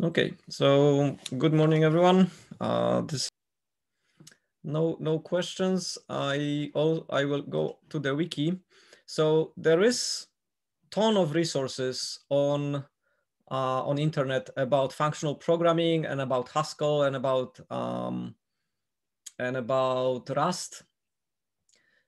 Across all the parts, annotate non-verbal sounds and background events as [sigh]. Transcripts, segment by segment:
Okay, so good morning, everyone. Uh, this no no questions. I all I will go to the wiki. So there is ton of resources on uh, on internet about functional programming and about Haskell and about um, and about Rust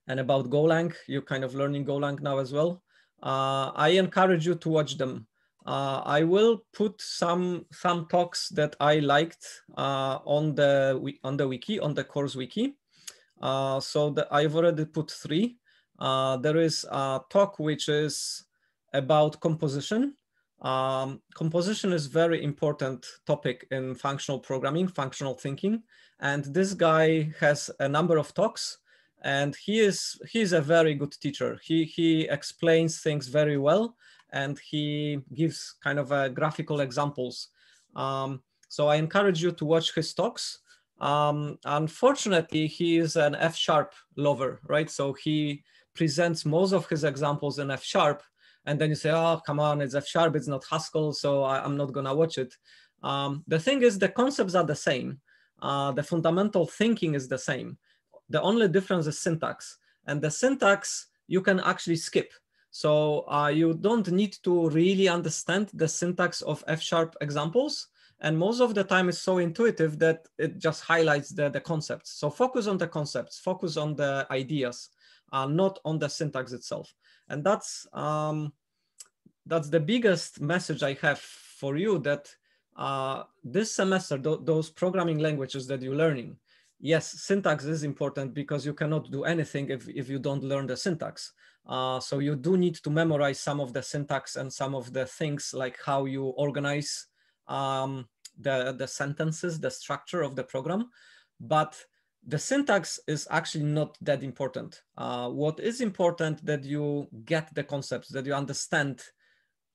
and about Golang. You're kind of learning Golang now as well. Uh, I encourage you to watch them uh, I will put some some talks that I liked uh, on the on the wiki on the course wiki. Uh, so the, I've already put three. Uh, there is a talk which is about composition. Um, composition is very important topic in functional programming, functional thinking, and this guy has a number of talks. And he is he is a very good teacher. He he explains things very well and he gives kind of uh, graphical examples. Um, so I encourage you to watch his talks. Um, unfortunately, he is an F sharp lover, right? So he presents most of his examples in F sharp, and then you say, "Oh, come on, it's F sharp, it's not Haskell, so I, am not gonna watch it." Um, the thing is, the concepts are the same. Uh, the fundamental thinking is the same. The only difference is syntax, and the syntax you can actually skip. So uh, you don't need to really understand the syntax of F-sharp examples. And most of the time it's so intuitive that it just highlights the, the concepts. So focus on the concepts, focus on the ideas, uh, not on the syntax itself. And that's, um, that's the biggest message I have for you that uh, this semester, th those programming languages that you're learning, yes, syntax is important because you cannot do anything if, if you don't learn the syntax. Uh, so you do need to memorize some of the syntax and some of the things like how you organize um, the, the sentences, the structure of the program. But the syntax is actually not that important. Uh, what is important that you get the concepts, that you understand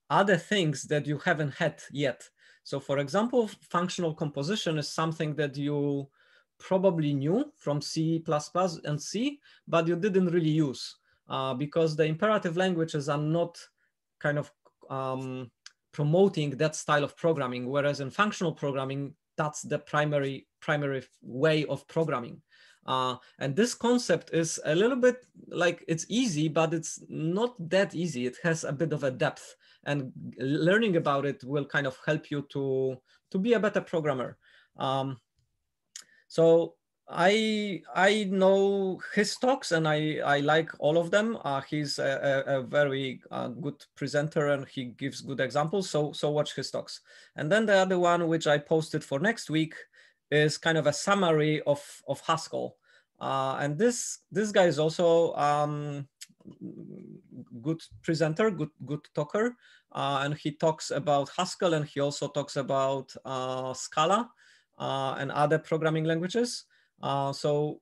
other things that you haven't had yet. So for example, functional composition is something that you probably knew from C++ and C, but you didn't really use uh, because the imperative languages are not kind of um, promoting that style of programming, whereas in functional programming, that's the primary primary way of programming. Uh, and this concept is a little bit like it's easy, but it's not that easy. It has a bit of a depth, and learning about it will kind of help you to to be a better programmer. Um, so I I know his talks and I I like all of them. Uh, he's a, a, a very uh, good presenter and he gives good examples. So so watch his talks. And then the other one which I posted for next week is kind of a summary of of Haskell. Uh, and this this guy is also um, good presenter, good good talker, uh, and he talks about Haskell and he also talks about uh, Scala uh, and other programming languages. Uh, so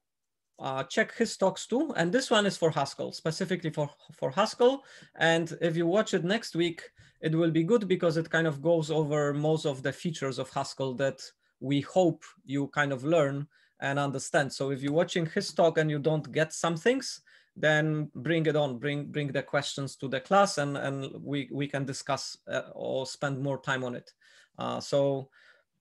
uh, check his talks too. And this one is for Haskell, specifically for, for Haskell. And if you watch it next week, it will be good because it kind of goes over most of the features of Haskell that we hope you kind of learn and understand. So if you're watching his talk and you don't get some things, then bring it on, bring bring the questions to the class and, and we, we can discuss uh, or spend more time on it. Uh, so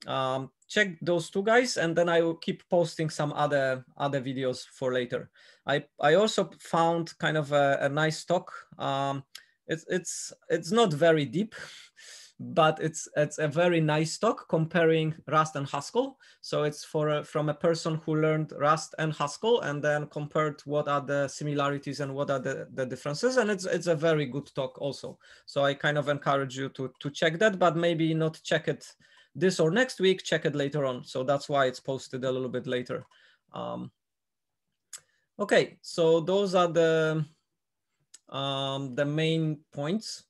um, check those two guys and then I will keep posting some other other videos for later. I, I also found kind of a, a nice talk. Um, it's, it's, it's not very deep, but it's, it's a very nice talk comparing Rust and Haskell. So it's for a, from a person who learned Rust and Haskell and then compared what are the similarities and what are the, the differences. And it's, it's a very good talk also. So I kind of encourage you to, to check that, but maybe not check it this or next week, check it later on. So that's why it's posted a little bit later. Um, okay, so those are the, um, the main points.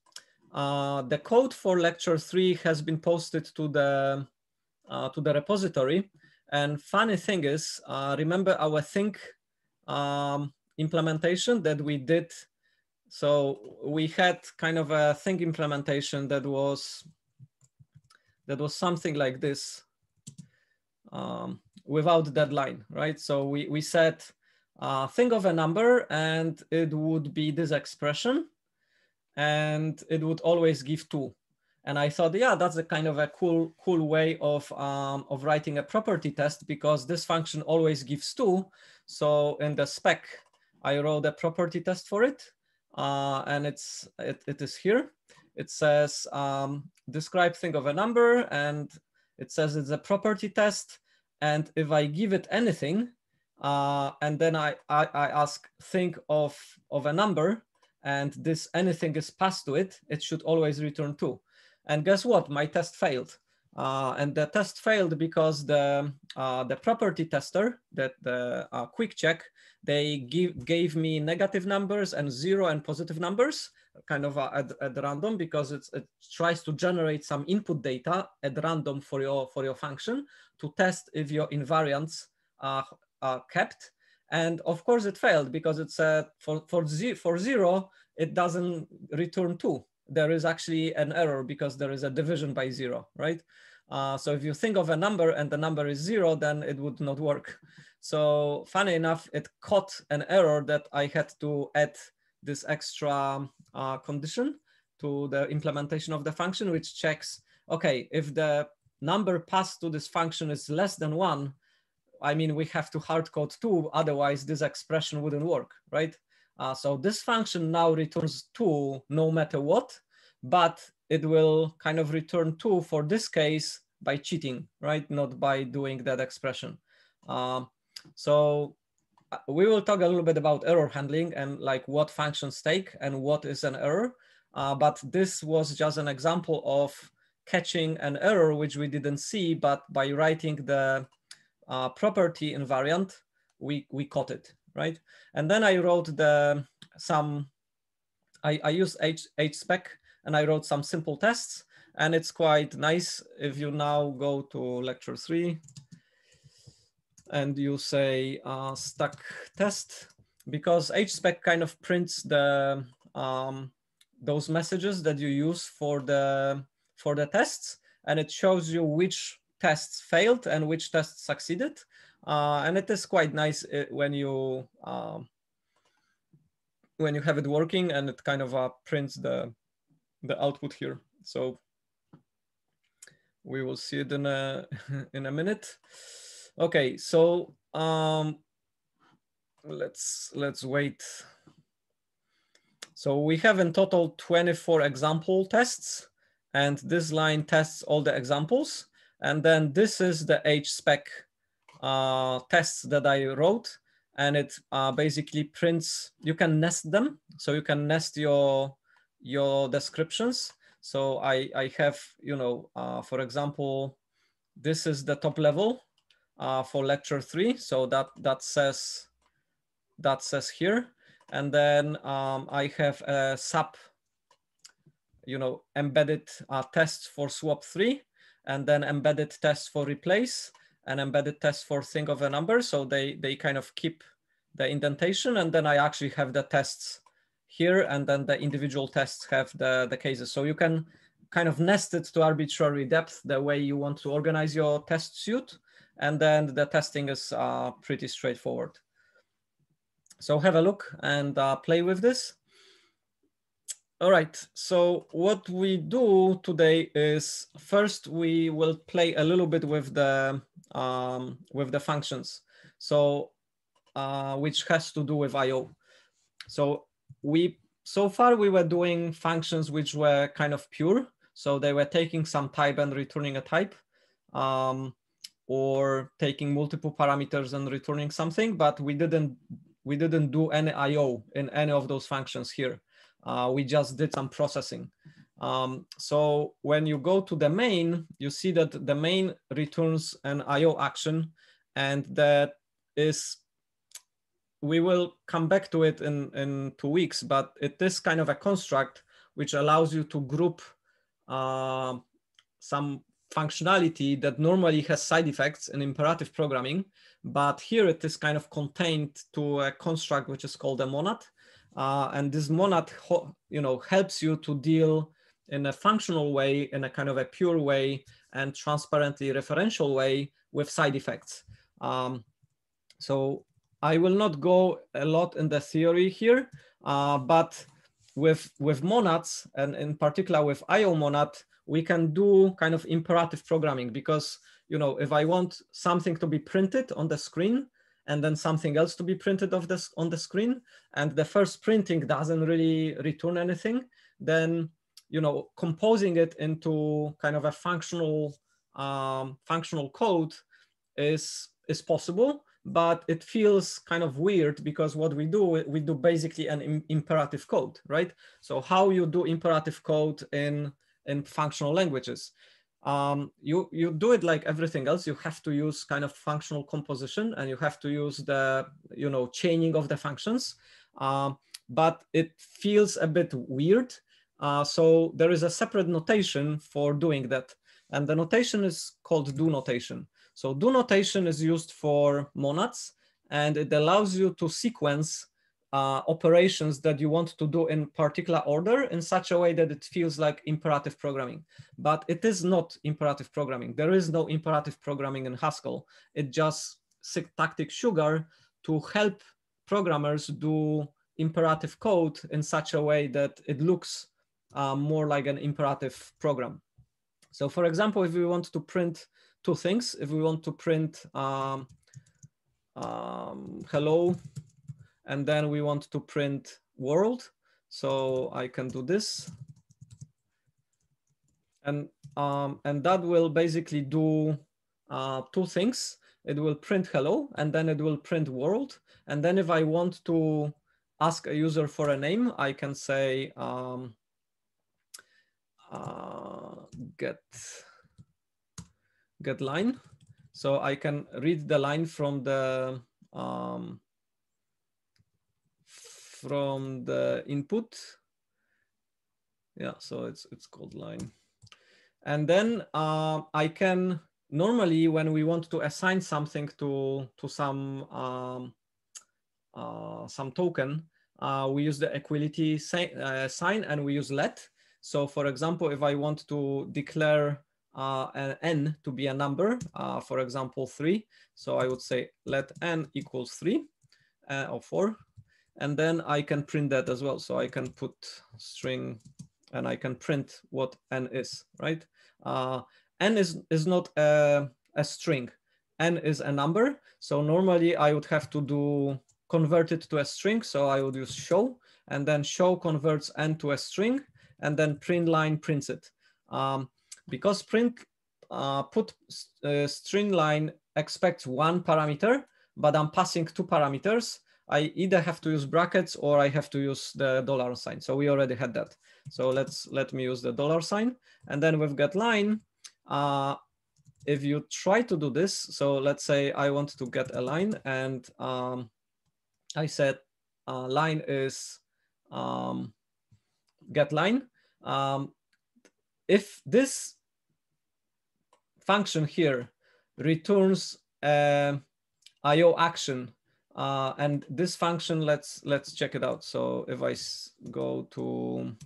Uh, the code for lecture three has been posted to the, uh, to the repository. And funny thing is, uh, remember our think um, implementation that we did. So we had kind of a think implementation that was that was something like this um, without deadline, right? So we, we said, uh, think of a number and it would be this expression and it would always give two. And I thought, yeah, that's a kind of a cool, cool way of, um, of writing a property test because this function always gives two. So in the spec, I wrote a property test for it. Uh, and it's it, it is here. It says um, describe thing of a number and it says it's a property test. And if I give it anything, uh, and then I, I, I ask think of, of a number and this anything is passed to it, it should always return two. And guess what? My test failed. Uh, and the test failed because the uh, the property tester, that the uh, QuickCheck, they give gave me negative numbers and zero and positive numbers, kind of at, at random because it tries to generate some input data at random for your for your function to test if your invariants are, are kept. And of course, it failed because it's uh, for for, for zero it doesn't return two there is actually an error because there is a division by zero, right? Uh, so if you think of a number and the number is zero, then it would not work. So funny enough, it caught an error that I had to add this extra uh, condition to the implementation of the function, which checks, okay, if the number passed to this function is less than one, I mean, we have to hard code two, otherwise this expression wouldn't work, right? Uh, so this function now returns two no matter what, but it will kind of return two for this case by cheating, right? Not by doing that expression. Um, so we will talk a little bit about error handling and like what functions take and what is an error. Uh, but this was just an example of catching an error which we didn't see, but by writing the uh, property invariant, we, we caught it right? And then I wrote the some, I, I H, HSpec and I wrote some simple tests and it's quite nice if you now go to lecture three and you say uh, stack test because HSpec kind of prints the um, those messages that you use for the for the tests and it shows you which tests failed and which tests succeeded uh, and it is quite nice uh, when you um, when you have it working and it kind of uh, prints the the output here. So we will see it in a [laughs] in a minute. Okay, so um, let's let's wait. So we have in total 24 example tests, and this line tests all the examples. And then this is the HSpec uh, tests that I wrote and it uh, basically prints, you can nest them. So you can nest your, your descriptions. So I, I have, you know, uh, for example, this is the top level uh, for lecture three. So that, that says, that says here. And then um, I have a sub, you know, embedded uh, tests for swap three, and then embedded tests for replace and embedded tests for think of a number. So they, they kind of keep the indentation and then I actually have the tests here and then the individual tests have the, the cases. So you can kind of nest it to arbitrary depth the way you want to organize your test suite. And then the testing is uh, pretty straightforward. So have a look and uh, play with this. All right, so what we do today is first we will play a little bit with the um, with the functions. So uh, which has to do with IO. So we so far we were doing functions which were kind of pure. So they were taking some type and returning a type um, or taking multiple parameters and returning something, but we didn't we didn't do any IO in any of those functions here uh, we just did some processing. Um, so when you go to the main, you see that the main returns an IO action and that is, we will come back to it in, in two weeks, but it is kind of a construct which allows you to group uh, some functionality that normally has side effects in imperative programming, but here it is kind of contained to a construct which is called a monad. Uh, and this monad, you know, helps you to deal in a functional way, in a kind of a pure way, and transparently referential way with side effects. Um, so I will not go a lot in the theory here, uh, but with with monads and in particular with IO monad, we can do kind of imperative programming because you know if I want something to be printed on the screen and then something else to be printed of this on the screen, and the first printing doesn't really return anything, then you know composing it into kind of a functional um, functional code is is possible but it feels kind of weird because what we do, we do basically an Im imperative code, right? So how you do imperative code in, in functional languages. Um, you, you do it like everything else. You have to use kind of functional composition and you have to use the, you know, chaining of the functions. Um, but it feels a bit weird. Uh, so there is a separate notation for doing that. And the notation is called do notation. So do notation is used for monads and it allows you to sequence uh, operations that you want to do in particular order in such a way that it feels like imperative programming. But it is not imperative programming. There is no imperative programming in Haskell. It just syntactic sugar to help programmers do imperative code in such a way that it looks uh, more like an imperative program. So for example, if we want to print two things. If we want to print um, um, hello, and then we want to print world. So I can do this. And, um, and that will basically do uh, two things. It will print hello, and then it will print world. And then if I want to ask a user for a name, I can say um, uh, get get line. So I can read the line from the um, from the input. Yeah, so it's it's called line. And then uh, I can normally when we want to assign something to to some um, uh, some token, uh, we use the equality uh, sign and we use let. So for example, if I want to declare uh, an n to be a number, uh, for example, three. So I would say let n equals three uh, or four. And then I can print that as well. So I can put string and I can print what n is, right? Uh, n is, is not a, a string. n is a number. So normally I would have to do convert it to a string. So I would use show and then show converts n to a string and then print line prints it. Um, because print uh, put uh, string line expects one parameter, but I'm passing two parameters, I either have to use brackets or I have to use the dollar sign. So we already had that. So let's let me use the dollar sign. And then with get line, uh, if you try to do this, so let's say I want to get a line and um, I said uh, line is um, get line. Um, if this function here returns uh, IO action, uh, and this function, let's let's check it out. So if I go to,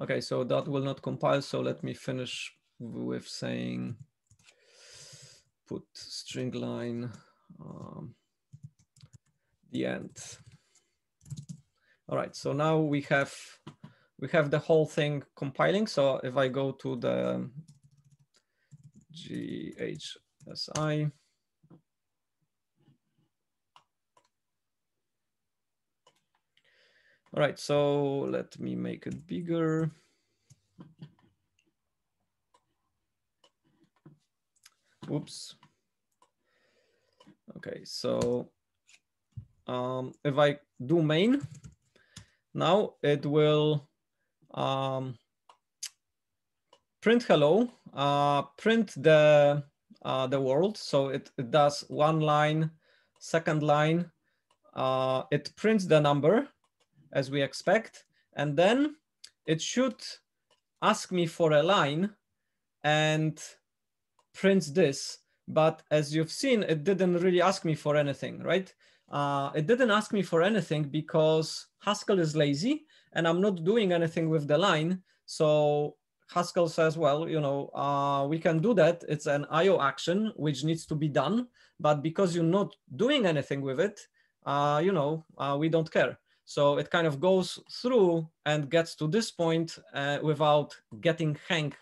okay, so that will not compile. So let me finish with saying put string line um, the end. All right, so now we have we have the whole thing compiling. So if I go to the GHCi, all right, so let me make it bigger. Oops. Okay, so um, if I do main, now it will um, print hello, uh, print the, uh, the world. So it, it does one line, second line, uh, it prints the number as we expect, and then it should ask me for a line and prints this. But as you've seen, it didn't really ask me for anything, right? Uh, it didn't ask me for anything because Haskell is lazy and I'm not doing anything with the line. So Haskell says, well, you know, uh, we can do that. It's an IO action which needs to be done, but because you're not doing anything with it, uh, you know, uh, we don't care. So it kind of goes through and gets to this point uh, without getting hang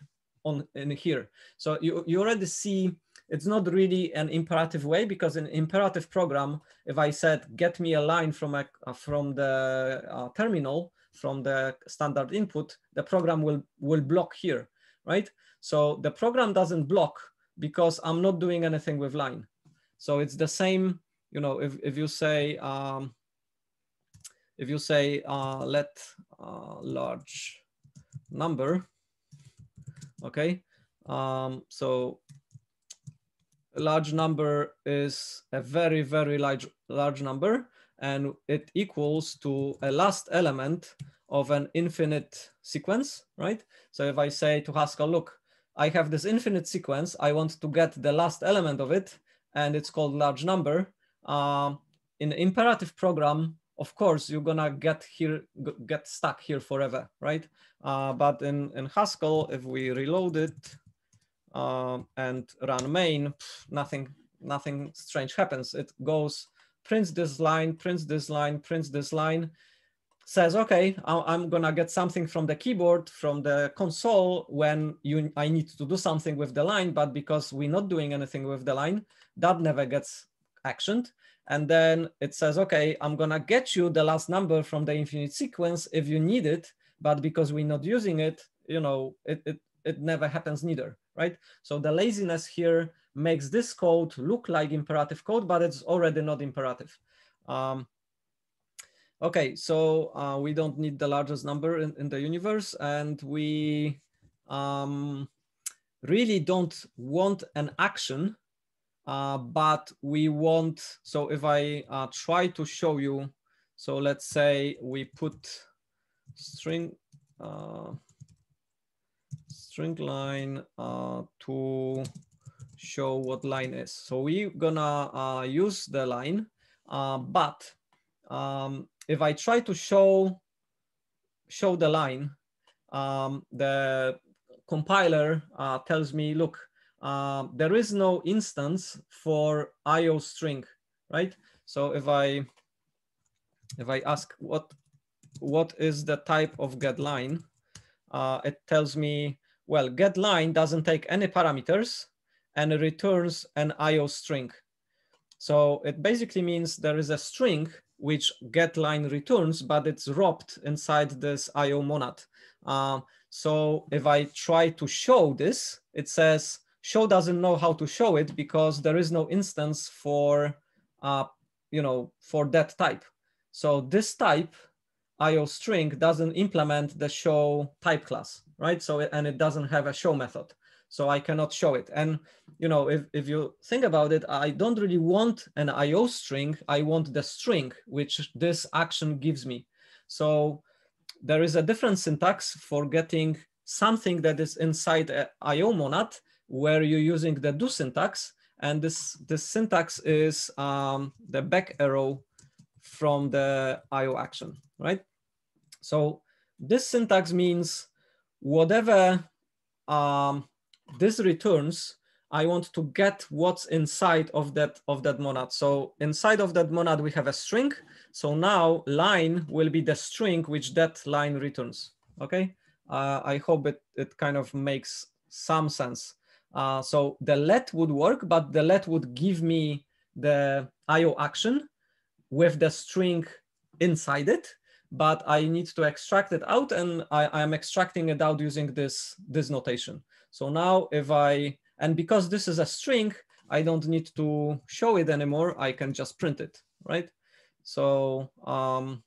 on in here. So you, you already see it's not really an imperative way because in imperative program, if I said, get me a line from, a, from the uh, terminal, from the standard input, the program will, will block here, right? So the program doesn't block because I'm not doing anything with line. So it's the same, you know, if, if you say, um, if you say uh, let uh, large number, okay, um, so a large number is a very, very large, large number and it equals to a last element of an infinite sequence, right? So if I say to Haskell, look, I have this infinite sequence, I want to get the last element of it, and it's called large number. Um, in the imperative program, of course, you're gonna get here, get stuck here forever, right? Uh, but in, in Haskell, if we reload it um, and run main, nothing, nothing strange happens. It goes, prints this line, prints this line, prints this line, says, okay, I'm gonna get something from the keyboard, from the console when you I need to do something with the line, but because we're not doing anything with the line, that never gets actioned. And then it says, okay, I'm gonna get you the last number from the infinite sequence if you need it, but because we're not using it, you know, it, it, it never happens neither, right? So the laziness here makes this code look like imperative code, but it's already not imperative. Um, Okay, so uh, we don't need the largest number in, in the universe and we um, really don't want an action, uh, but we want, so if I uh, try to show you, so let's say we put string, uh, string line uh, to show what line is. So we're gonna uh, use the line, but um, if I try to show show the line, um, the compiler uh, tells me, look, uh, there is no instance for IO string, right? So if I if I ask what what is the type of get line, uh, it tells me, well, get line doesn't take any parameters and it returns an IO string. So it basically means there is a string which get line returns, but it's wrapped inside this IO monad. Uh, so if I try to show this, it says show doesn't know how to show it because there is no instance for, uh, you know, for that type. So this type IO string doesn't implement the show type class, right? So, and it doesn't have a show method so I cannot show it. And you know, if, if you think about it, I don't really want an IO string. I want the string, which this action gives me. So there is a different syntax for getting something that is inside a IO monad where you're using the do syntax. And this, this syntax is um, the back arrow from the IO action, right? So this syntax means whatever um, this returns, I want to get what's inside of that, of that monad. So inside of that monad, we have a string. So now line will be the string which that line returns, okay? Uh, I hope it, it kind of makes some sense. Uh, so the let would work, but the let would give me the IO action with the string inside it, but I need to extract it out and I am extracting it out using this, this notation. So now if I, and because this is a string, I don't need to show it anymore. I can just print it, right? So um,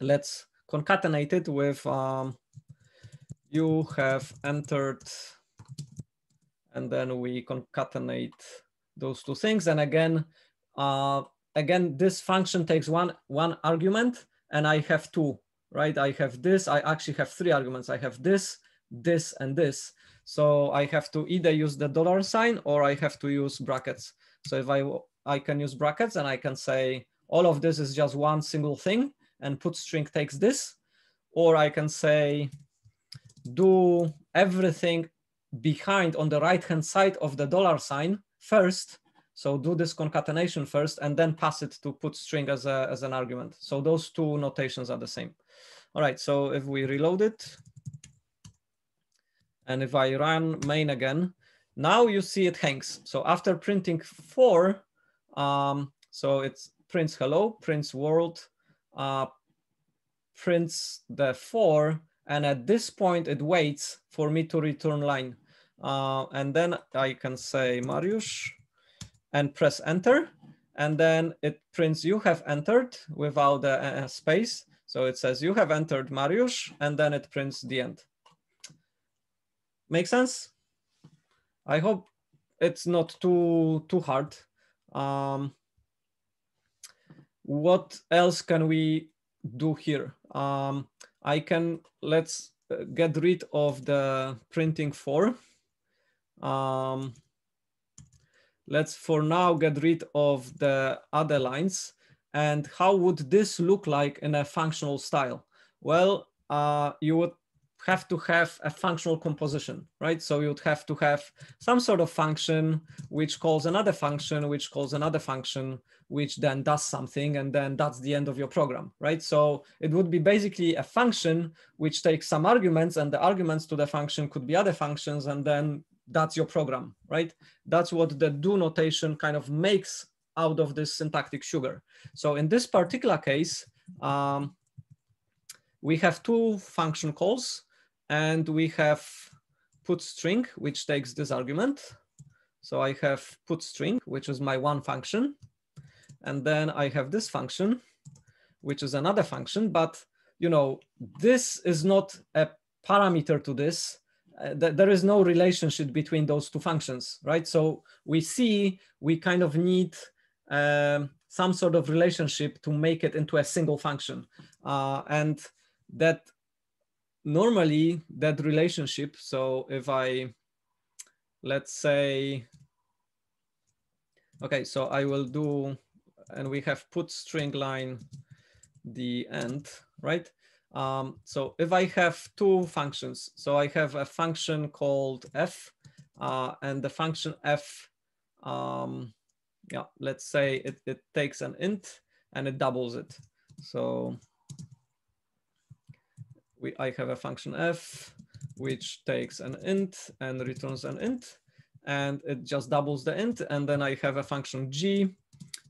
let's concatenate it with um, you have entered, and then we concatenate those two things. And again, uh, again, this function takes one, one argument and I have two, right? I have this, I actually have three arguments. I have this, this and this. So I have to either use the dollar sign or I have to use brackets. So if I, I can use brackets and I can say all of this is just one single thing and put string takes this, or I can say do everything behind on the right hand side of the dollar sign first So do this concatenation first and then pass it to put string as, a, as an argument. So those two notations are the same. All right, so if we reload it, and if I run main again, now you see it hangs. So after printing four, um, so it prints hello, prints world, uh, prints the four, and at this point it waits for me to return line. Uh, and then I can say Mariusz and press enter. And then it prints you have entered without a, a space. So it says you have entered Mariusz, and then it prints the end. Make sense? I hope it's not too too hard. Um, what else can we do here? Um, I can let's uh, get rid of the printing for. Um, let's for now get rid of the other lines. And how would this look like in a functional style? Well, uh, you would have to have a functional composition, right? So you'd have to have some sort of function which calls another function, which calls another function, which then does something, and then that's the end of your program, right? So it would be basically a function which takes some arguments, and the arguments to the function could be other functions, and then that's your program, right? That's what the do notation kind of makes out of this syntactic sugar. So in this particular case, um, we have two function calls and we have put string, which takes this argument. So I have put string, which is my one function. And then I have this function, which is another function, but you know, this is not a parameter to this. Uh, th there is no relationship between those two functions, right? So we see we kind of need um, some sort of relationship to make it into a single function. Uh, and that normally that relationship, so if I, let's say, okay, so I will do, and we have put string line the end, right? Um, so if I have two functions, so I have a function called f, uh, and the function f, um, yeah, let's say it, it takes an int and it doubles it. So we, I have a function f, which takes an int and returns an int, and it just doubles the int. And then I have a function g,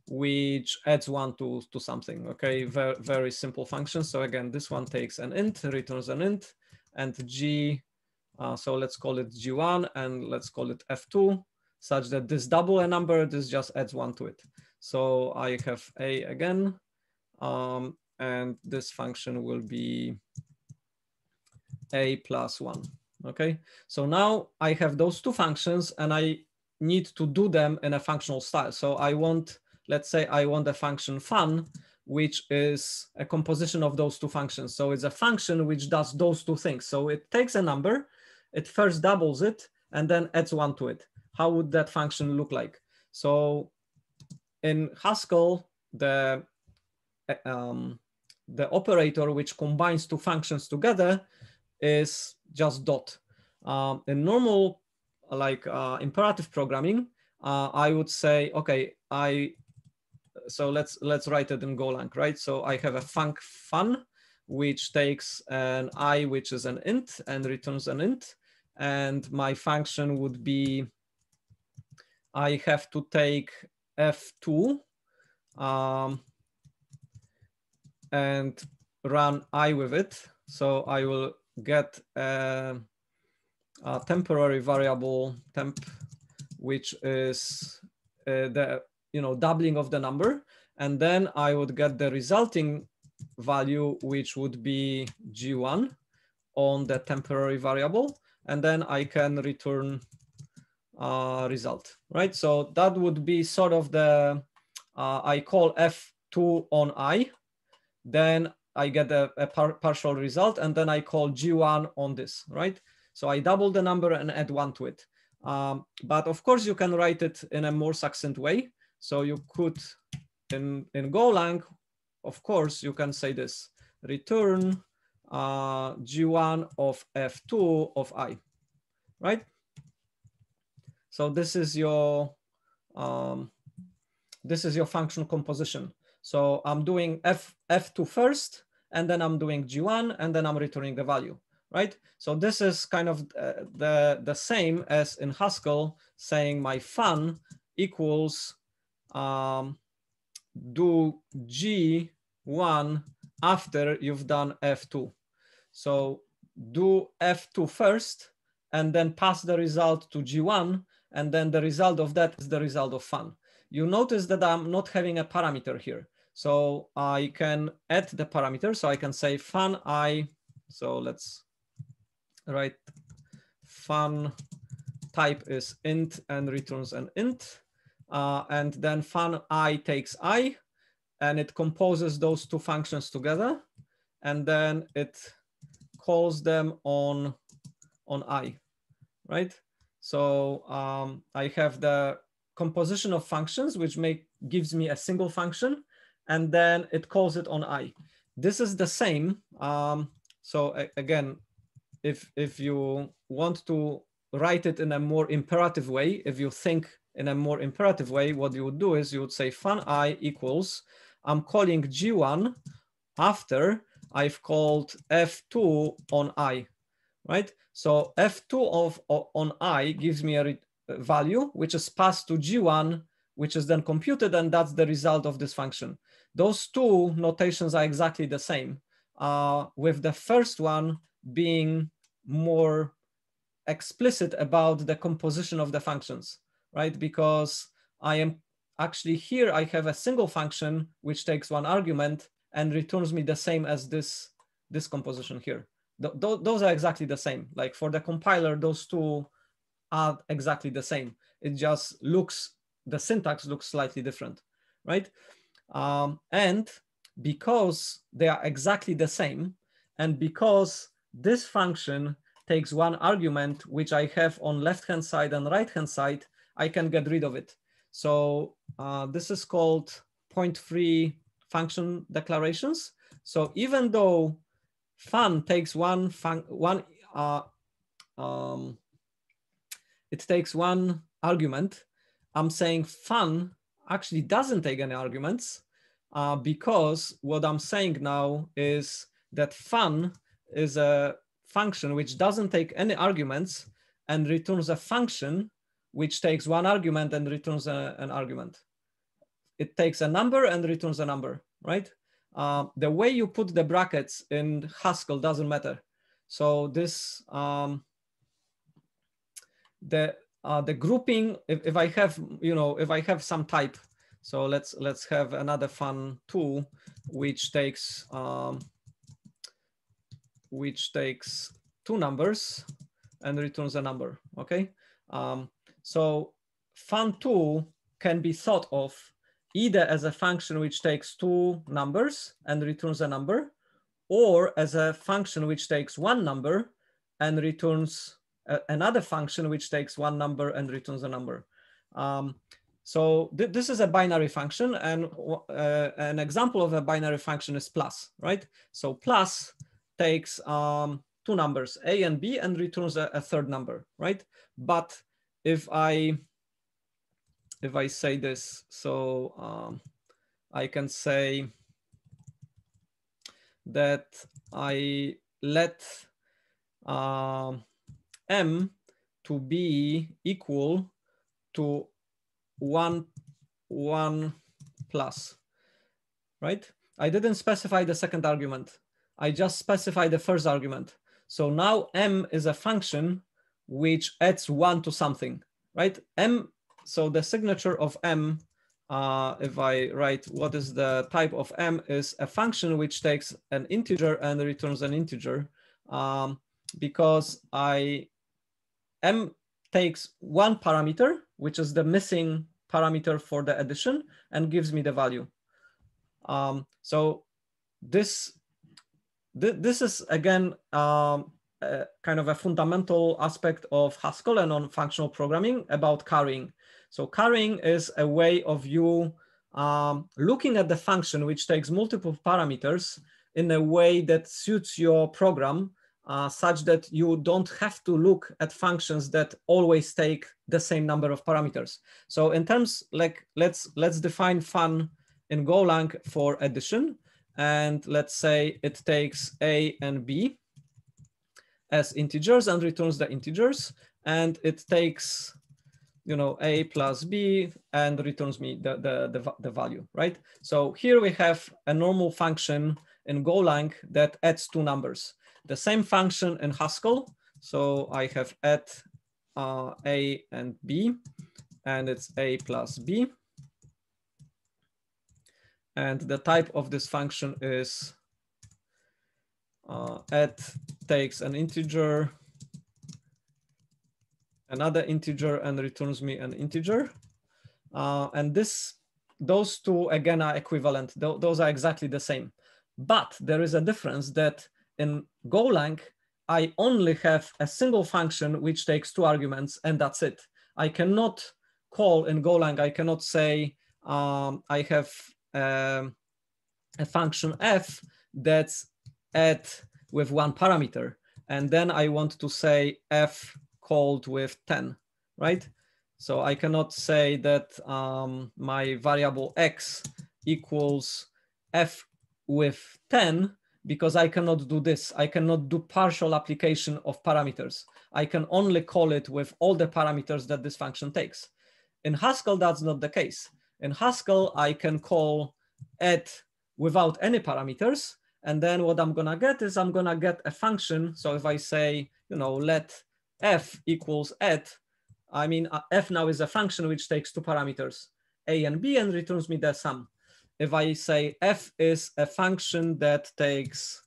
which adds one to, to something, okay? Very, very simple function. So again, this one takes an int, returns an int, and g, uh, so let's call it g1 and let's call it f2, such that this double a number, this just adds one to it. So I have a again, um, and this function will be a plus one, okay? So now I have those two functions and I need to do them in a functional style. So I want, let's say I want a function fun, which is a composition of those two functions. So it's a function which does those two things. So it takes a number, it first doubles it, and then adds one to it. How would that function look like? So in Haskell, the um, the operator which combines two functions together is just dot. Um, in normal, like uh, imperative programming, uh, I would say, okay, I, so let's let's write it in Golang, right? So I have a func fun, which takes an i, which is an int, and returns an int, and my function would be, I have to take f2, um, and run i with it. So I will get a, a temporary variable temp, which is uh, the you know doubling of the number, and then I would get the resulting value, which would be g1 on the temporary variable, and then I can return uh, result, right? So that would be sort of the, uh, I call f2 on i, then I get a, a par partial result and then I call G1 on this, right? So I double the number and add one to it. Um, but of course you can write it in a more succinct way. So you could, in, in Golang, of course, you can say this, return uh, G1 of F2 of I, right? So this is your um, this is your function composition. So I'm doing F, F2 first, and then I'm doing G1, and then I'm returning the value, right? So this is kind of uh, the, the same as in Haskell saying my fun equals um, do G1 after you've done F2. So do F2 first, and then pass the result to G1, and then the result of that is the result of fun. You notice that I'm not having a parameter here. So I can add the parameter. So I can say fun i. So let's write fun type is int and returns an int. Uh, and then fun i takes i and it composes those two functions together. And then it calls them on, on i, right? So um, I have the composition of functions, which make gives me a single function, and then it calls it on i. This is the same. Um, so again, if if you want to write it in a more imperative way, if you think in a more imperative way, what you would do is you would say fun i equals, I'm calling g1 after I've called f2 on i, right? So f2 of, on i gives me a value, which is passed to g1, which is then computed, and that's the result of this function. Those two notations are exactly the same, uh, with the first one being more explicit about the composition of the functions, right? Because I am actually here, I have a single function which takes one argument and returns me the same as this, this composition here. Th th those are exactly the same. Like for the compiler, those two are exactly the same. It just looks, the syntax looks slightly different, right? Um, and because they are exactly the same, and because this function takes one argument, which I have on left-hand side and right-hand side, I can get rid of it. So uh, this is called point-free function declarations. So even though fun takes one, fun, one uh, um, it takes one argument. I'm saying fun actually doesn't take any arguments uh, because what I'm saying now is that fun is a function which doesn't take any arguments and returns a function which takes one argument and returns a, an argument. It takes a number and returns a number, right? Uh, the way you put the brackets in Haskell doesn't matter. So this, um, the uh, the grouping if, if i have you know if i have some type so let's let's have another fun tool which takes um, which takes two numbers and returns a number okay um, so fun tool can be thought of either as a function which takes two numbers and returns a number or as a function which takes one number and returns another function which takes one number and returns a number. Um, so th this is a binary function and uh, an example of a binary function is plus, right? So plus takes um, two numbers, a and b, and returns a, a, third number, right? But if I, if I say this, so um, I can say that I let um, m to be equal to one, one plus, right? I didn't specify the second argument. I just specified the first argument. So now m is a function which adds one to something, right? m, so the signature of m, uh, if I write what is the type of m, is a function which takes an integer and returns an integer um, because I M takes one parameter, which is the missing parameter for the addition and gives me the value. Um, so this, th this is again, um, kind of a fundamental aspect of Haskell and on functional programming about currying. So currying is a way of you um, looking at the function which takes multiple parameters in a way that suits your program uh, such that you don't have to look at functions that always take the same number of parameters. So in terms like let's let's define fun in Golang for addition, and let's say it takes a and b as integers and returns the integers, and it takes you know a plus b and returns me the, the the the value, right? So here we have a normal function in Golang that adds two numbers the same function in Haskell. So I have add uh, a and b, and it's a plus b. And the type of this function is uh, add takes an integer, another integer, and returns me an integer. Uh, and this, those two again are equivalent. Th those are exactly the same. But there is a difference that in Golang, I only have a single function which takes two arguments and that's it. I cannot call in Golang, I cannot say um, I have um, a function f that's add with one parameter. And then I want to say f called with 10, right? So I cannot say that um, my variable x equals f with 10 because I cannot do this. I cannot do partial application of parameters. I can only call it with all the parameters that this function takes. In Haskell, that's not the case. In Haskell, I can call add without any parameters. And then what I'm gonna get is I'm gonna get a function. So if I say, you know, let f equals add, I mean, uh, f now is a function which takes two parameters, a and b, and returns me the sum if I say f is a function that takes,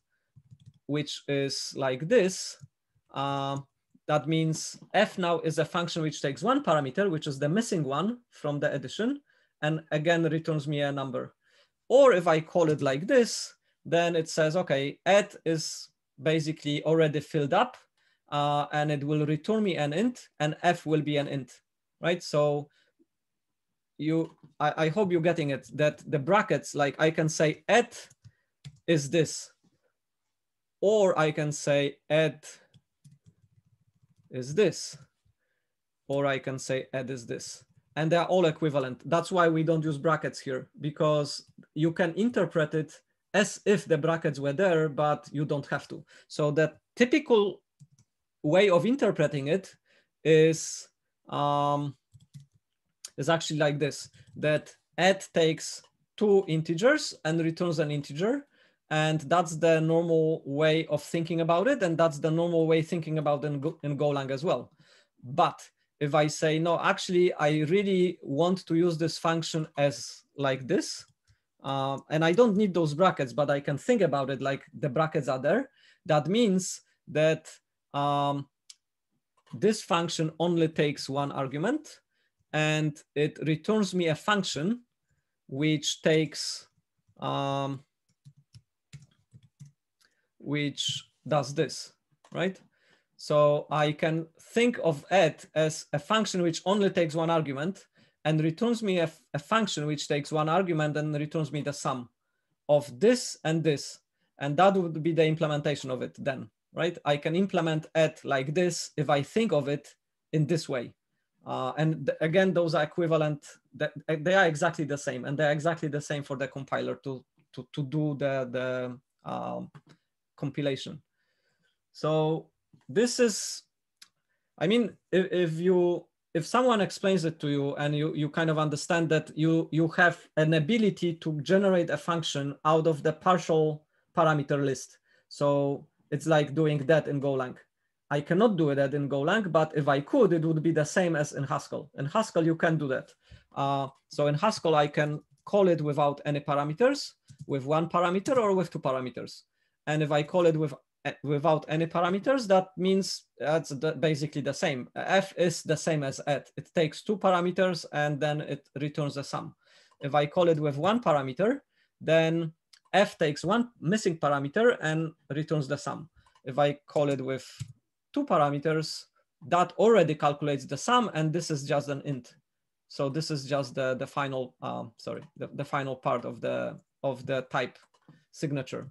which is like this, uh, that means f now is a function which takes one parameter, which is the missing one from the addition, and again returns me a number. Or if I call it like this, then it says, okay, add is basically already filled up, uh, and it will return me an int, and f will be an int, right? So you I, I hope you're getting it that the brackets like I can say add is this or I can say add is this or I can say add is this and they're all equivalent that's why we don't use brackets here because you can interpret it as if the brackets were there but you don't have to so the typical way of interpreting it is um, is actually like this, that add takes two integers and returns an integer. And that's the normal way of thinking about it. And that's the normal way thinking about in, Go in Golang as well. But if I say, no, actually, I really want to use this function as like this, uh, and I don't need those brackets, but I can think about it like the brackets are there. That means that um, this function only takes one argument and it returns me a function which takes, um, which does this, right? So I can think of it as a function which only takes one argument and returns me a, a, function which takes one argument and returns me the sum of this and this. And that would be the implementation of it then, right? I can implement it like this if I think of it in this way. Uh, and th again, those are equivalent, they are exactly the same and they're exactly the same for the compiler to, to, to do the, the um, compilation. So this is, I mean, if, if you, if someone explains it to you and you, you kind of understand that you, you have an ability to generate a function out of the partial parameter list. So it's like doing that in Golang. I cannot do that in Golang, but if I could, it would be the same as in Haskell. In Haskell, you can do that. Uh, so in Haskell, I can call it without any parameters, with one parameter or with two parameters. And if I call it with without any parameters, that means that's basically the same. F is the same as add. It takes two parameters and then it returns a sum. If I call it with one parameter, then F takes one missing parameter and returns the sum. If I call it with two parameters that already calculates the sum, and this is just an int. So this is just the, the final, um, sorry, the, the final part of the, of the type signature.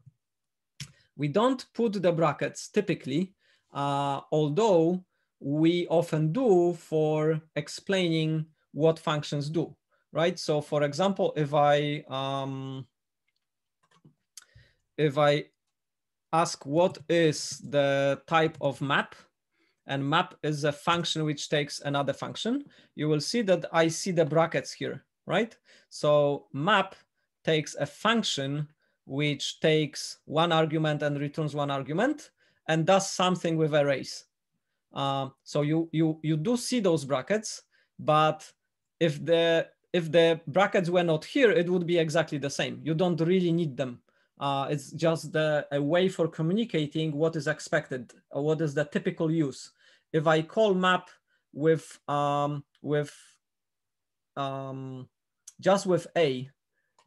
We don't put the brackets typically, uh, although we often do for explaining what functions do, right? So for example, if I, um, if I ask what is the type of map, and map is a function which takes another function, you will see that I see the brackets here, right? So map takes a function which takes one argument and returns one argument and does something with arrays. Uh, so you, you, you do see those brackets, but if the, if the brackets were not here, it would be exactly the same. You don't really need them. Uh, it's just the, a way for communicating what is expected, what is the typical use. If I call map with, um, with um, just with A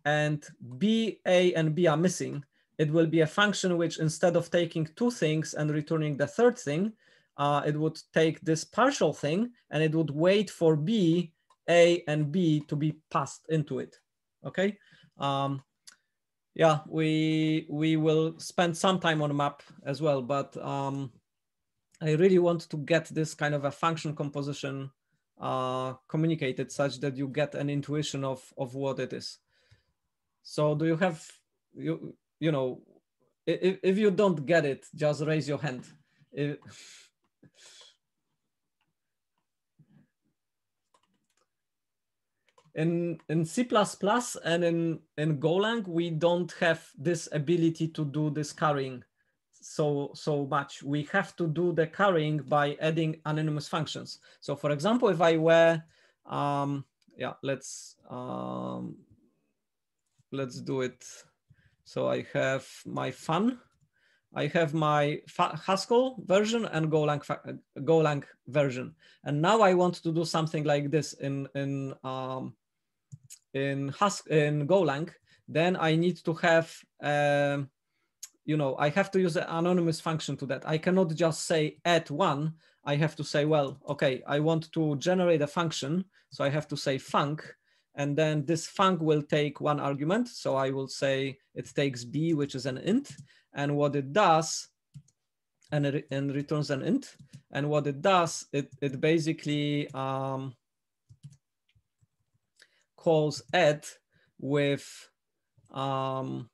and B, A and B are missing, it will be a function which instead of taking two things and returning the third thing, uh, it would take this partial thing and it would wait for B, A and B to be passed into it, okay? Um, yeah, we, we will spend some time on map as well, but um, I really want to get this kind of a function composition uh, communicated such that you get an intuition of, of what it is. So do you have, you, you know, if, if you don't get it, just raise your hand. If, in in C++ and in in Golang, we don't have this ability to do this currying so so much. We have to do the currying by adding anonymous functions. So for example, if I were, um, yeah, let's um, let's do it. So I have my fun. I have my Haskell version and Golang Golang version, and now I want to do something like this in in um, in Hask in Golang. Then I need to have um, you know, I have to use an anonymous function to that. I cannot just say add one. I have to say, well, okay, I want to generate a function. So I have to say func, and then this func will take one argument. So I will say it takes b, which is an int. And what it does, and it and returns an int. And what it does, it, it basically um, calls add with um,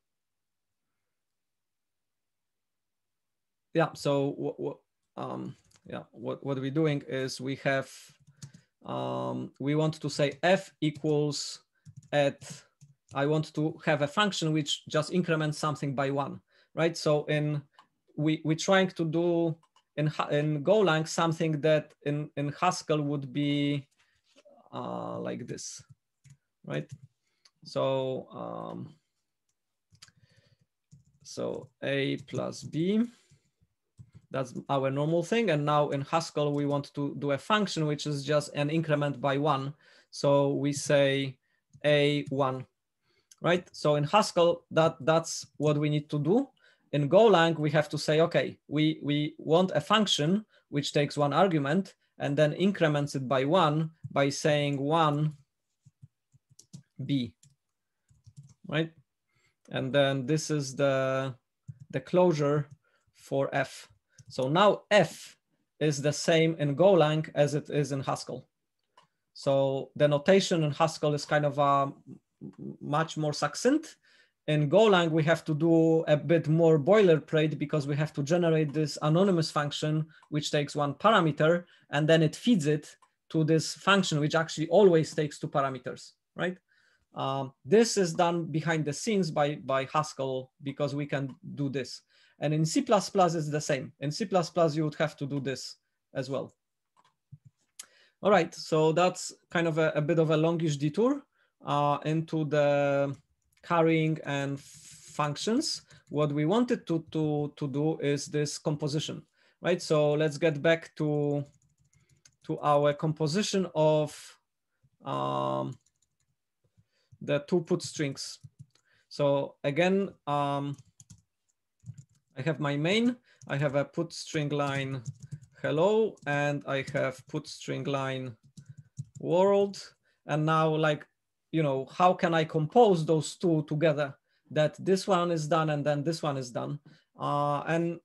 yeah, so um, yeah, what, what we're doing is we have, um, we want to say f equals at, I want to have a function which just increments something by one, right? So in, we, we're trying to do in, in Golang something that in, in Haskell would be uh, like this, right? So, um, so a plus b that's our normal thing. And now in Haskell, we want to do a function, which is just an increment by one. So we say A1, right? So in Haskell, that, that's what we need to do. In Golang, we have to say, okay, we, we want a function which takes one argument and then increments it by one by saying one B, right? And then this is the, the closure for F. So now F is the same in Golang as it is in Haskell. So the notation in Haskell is kind of a much more succinct. In Golang, we have to do a bit more boilerplate because we have to generate this anonymous function, which takes one parameter, and then it feeds it to this function, which actually always takes two parameters, right? Um, this is done behind the scenes by, by Haskell because we can do this. And in C++, it's the same. In C++, you would have to do this as well. All right, so that's kind of a, a bit of a longish detour uh, into the currying and functions. What we wanted to, to, to do is this composition, right? So let's get back to, to our composition of um, the two put strings. So again, um, I have my main, I have a put string line hello, and I have put string line world. And now like, you know, how can I compose those two together that this one is done and then this one is done? Uh, and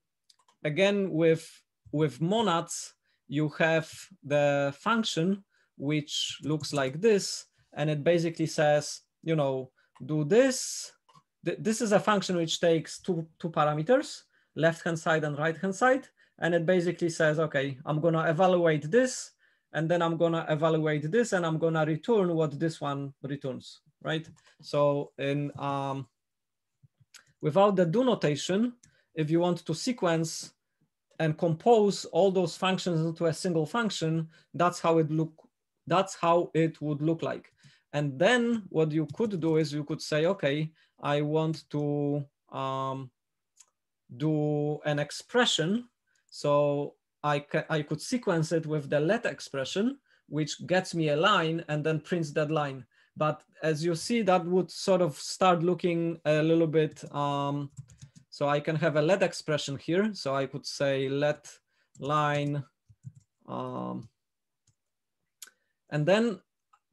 again, with, with monads, you have the function which looks like this, and it basically says, you know, do this. This is a function which takes two, two parameters, left-hand side and right-hand side. And it basically says, okay, I'm gonna evaluate this, and then I'm gonna evaluate this, and I'm gonna return what this one returns, right? So in um, without the do notation, if you want to sequence and compose all those functions into a single function, that's how it look. That's how it would look like. And then what you could do is you could say, okay, I want to um, do an expression. So I, I could sequence it with the let expression, which gets me a line and then prints that line. But as you see, that would sort of start looking a little bit, um, so I can have a let expression here. So I could say let line, um, and then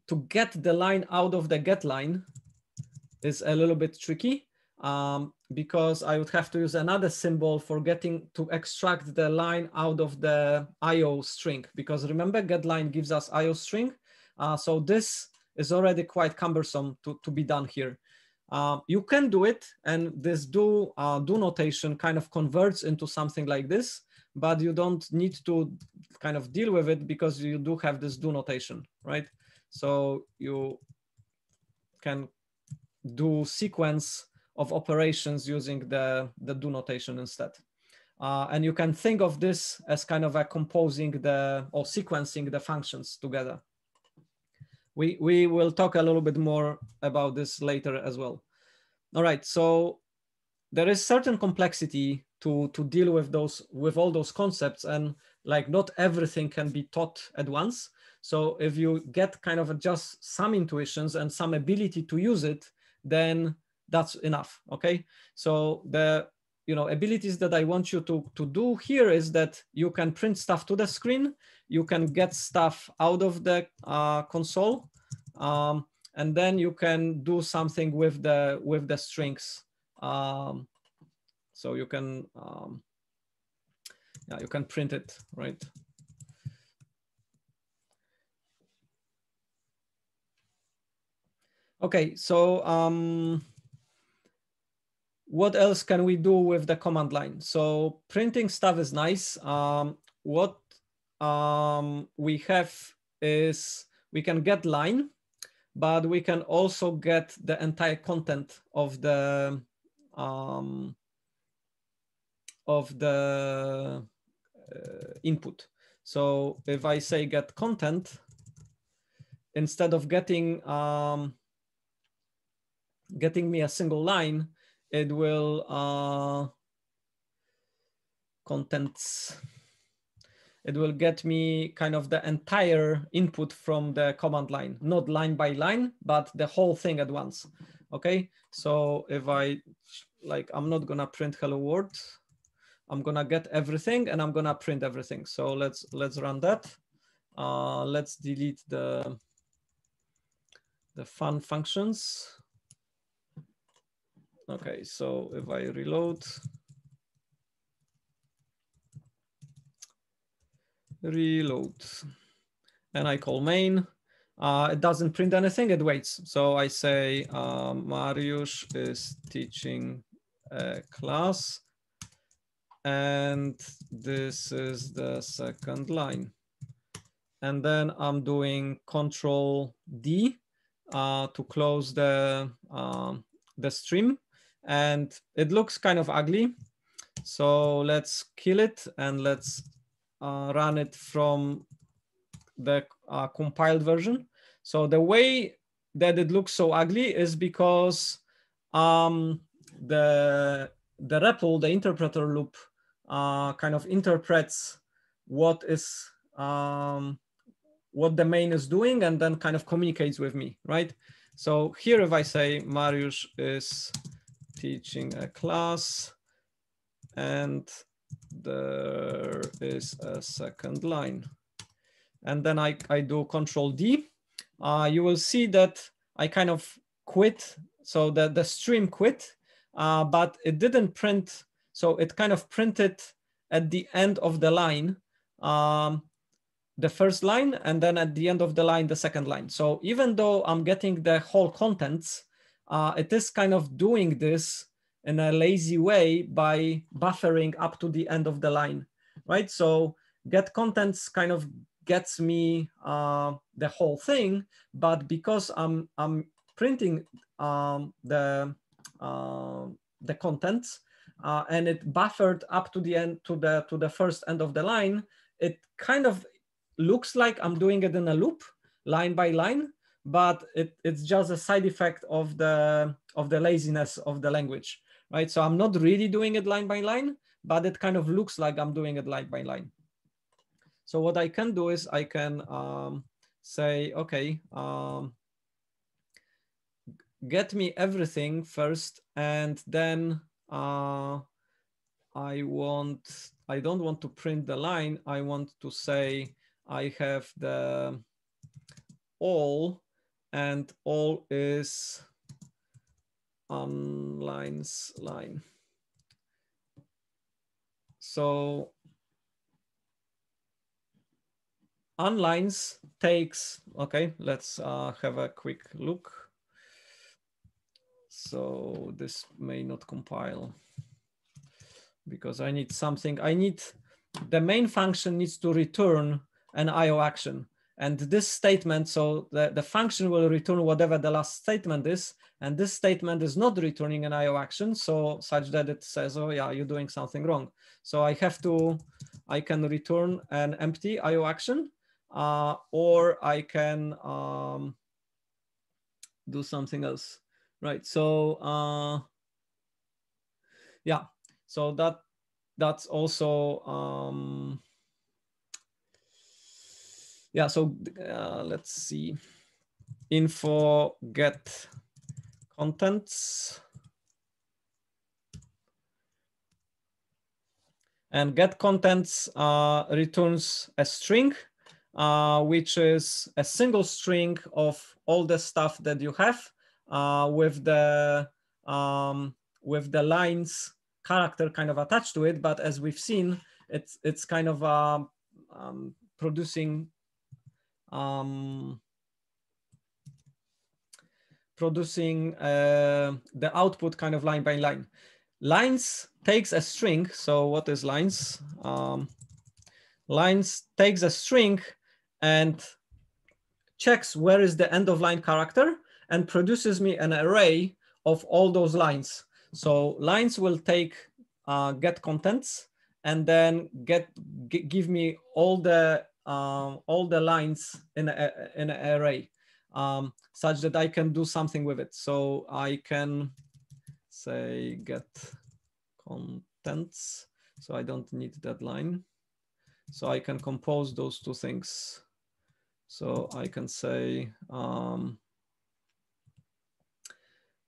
to get the line out of the get line is a little bit tricky um, because I would have to use another symbol for getting to extract the line out of the IO string. Because remember, get line gives us IO string. Uh, so this is already quite cumbersome to, to be done here. Uh, you can do it, and this do, uh, do notation kind of converts into something like this, but you don't need to kind of deal with it because you do have this do notation, right? So you can do sequence of operations using the, the do notation instead. Uh, and you can think of this as kind of a composing the or sequencing the functions together. We, we will talk a little bit more about this later as well. All right, so there is certain complexity to, to deal with those with all those concepts and like not everything can be taught at once. So if you get kind of just some intuitions and some ability to use it, then that's enough, okay? So the you know abilities that I want you to, to do here is that you can print stuff to the screen, you can get stuff out of the uh, console, um, and then you can do something with the with the strings. Um, so you can um, yeah you can print it right. Okay, so um, what else can we do with the command line? So printing stuff is nice. Um, what um, we have is we can get line, but we can also get the entire content of the um, of the uh, input. So if I say get content, instead of getting um, getting me a single line, it will uh, contents. It will get me kind of the entire input from the command line, not line by line, but the whole thing at once. Okay, so if I like, I'm not gonna print hello world. I'm gonna get everything and I'm gonna print everything. So let's let's run that. Uh, let's delete the the fun functions. Okay, so if I reload, reload, and I call main, uh, it doesn't print anything, it waits. So I say um, Mariusz is teaching a class, and this is the second line. And then I'm doing control D uh, to close the, uh, the stream and it looks kind of ugly. So let's kill it and let's uh, run it from the uh, compiled version. So the way that it looks so ugly is because um, the, the REPL, the interpreter loop, uh, kind of interprets what is um, what the main is doing and then kind of communicates with me, right? So here, if I say Mariusz is teaching a class and there is a second line. And then I, I do control D. Uh, you will see that I kind of quit. So the, the stream quit, uh, but it didn't print. So it kind of printed at the end of the line, um, the first line, and then at the end of the line, the second line. So even though I'm getting the whole contents, uh, it is kind of doing this in a lazy way by buffering up to the end of the line, right? So get contents kind of gets me uh, the whole thing, but because I'm I'm printing um, the uh, the contents uh, and it buffered up to the end to the to the first end of the line, it kind of looks like I'm doing it in a loop, line by line, but it, it's just a side effect of the of the laziness of the language, right? So I'm not really doing it line by line, but it kind of looks like I'm doing it line by line. So what I can do is I can um, say, okay, um, get me everything first, and then uh, I want, I don't want to print the line. I want to say I have the all, and all is on lines line. So unlines takes, okay, let's uh, have a quick look. So this may not compile because I need something, I need, the main function needs to return an IO action. And this statement, so the, the function will return whatever the last statement is, and this statement is not returning an IO action, so such that it says, oh yeah, you're doing something wrong. So I have to, I can return an empty IO action, uh, or I can um, do something else, right? So uh, yeah, so that that's also um, yeah. So uh, let's see, info get contents. And get contents uh, returns a string uh, which is a single string of all the stuff that you have uh, with the um, with the lines character kind of attached to it. But as we've seen, it's it's kind of uh, um, producing um, producing uh, the output kind of line by line. Lines takes a string. So what is lines? Um, lines takes a string and checks where is the end of line character and produces me an array of all those lines. So lines will take uh, get contents and then get give me all the um, all the lines in a, in an array um, such that I can do something with it. So I can say get contents. So I don't need that line. So I can compose those two things. So I can say, um,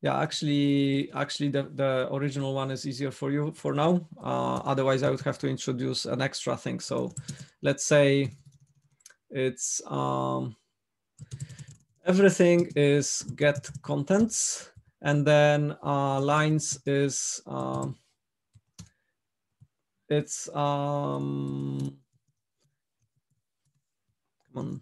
yeah, actually, actually the, the original one is easier for you for now. Uh, otherwise, I would have to introduce an extra thing. So let's say it's um, everything is get contents and then uh, lines is um, it's um, come on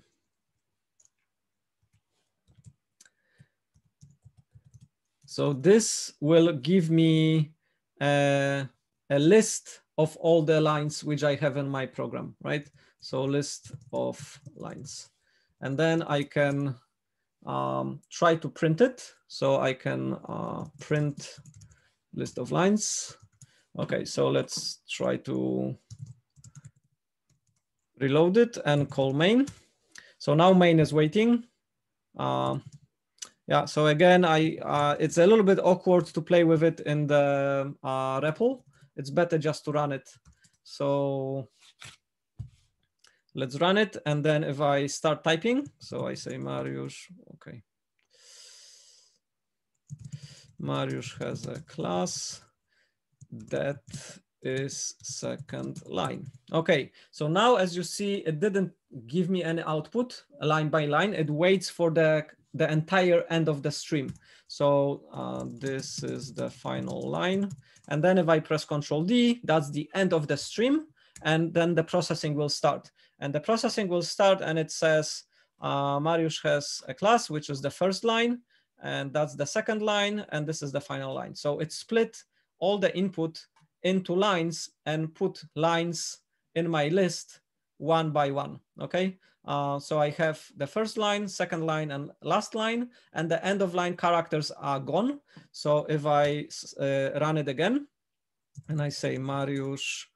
So this will give me a, a list of all the lines which I have in my program, right? So list of lines. And then I can um, try to print it. So I can uh, print list of lines. Okay, so let's try to reload it and call main. So now main is waiting. Uh, yeah, so again, I uh, it's a little bit awkward to play with it in the uh, REPL. It's better just to run it. So let's run it. And then if I start typing, so I say Mariusz, okay. Mariusz has a class that is second line. Okay, so now as you see, it didn't give me any output line by line. It waits for the the entire end of the stream. So uh, this is the final line. And then if I press Control D, that's the end of the stream. And then the processing will start. And the processing will start and it says, uh, Mariusz has a class, which is the first line. And that's the second line. And this is the final line. So it split all the input into lines and put lines in my list one by one, okay? Uh, so I have the first line, second line, and last line, and the end of line characters are gone. So if I uh, run it again, and I say Mariusz,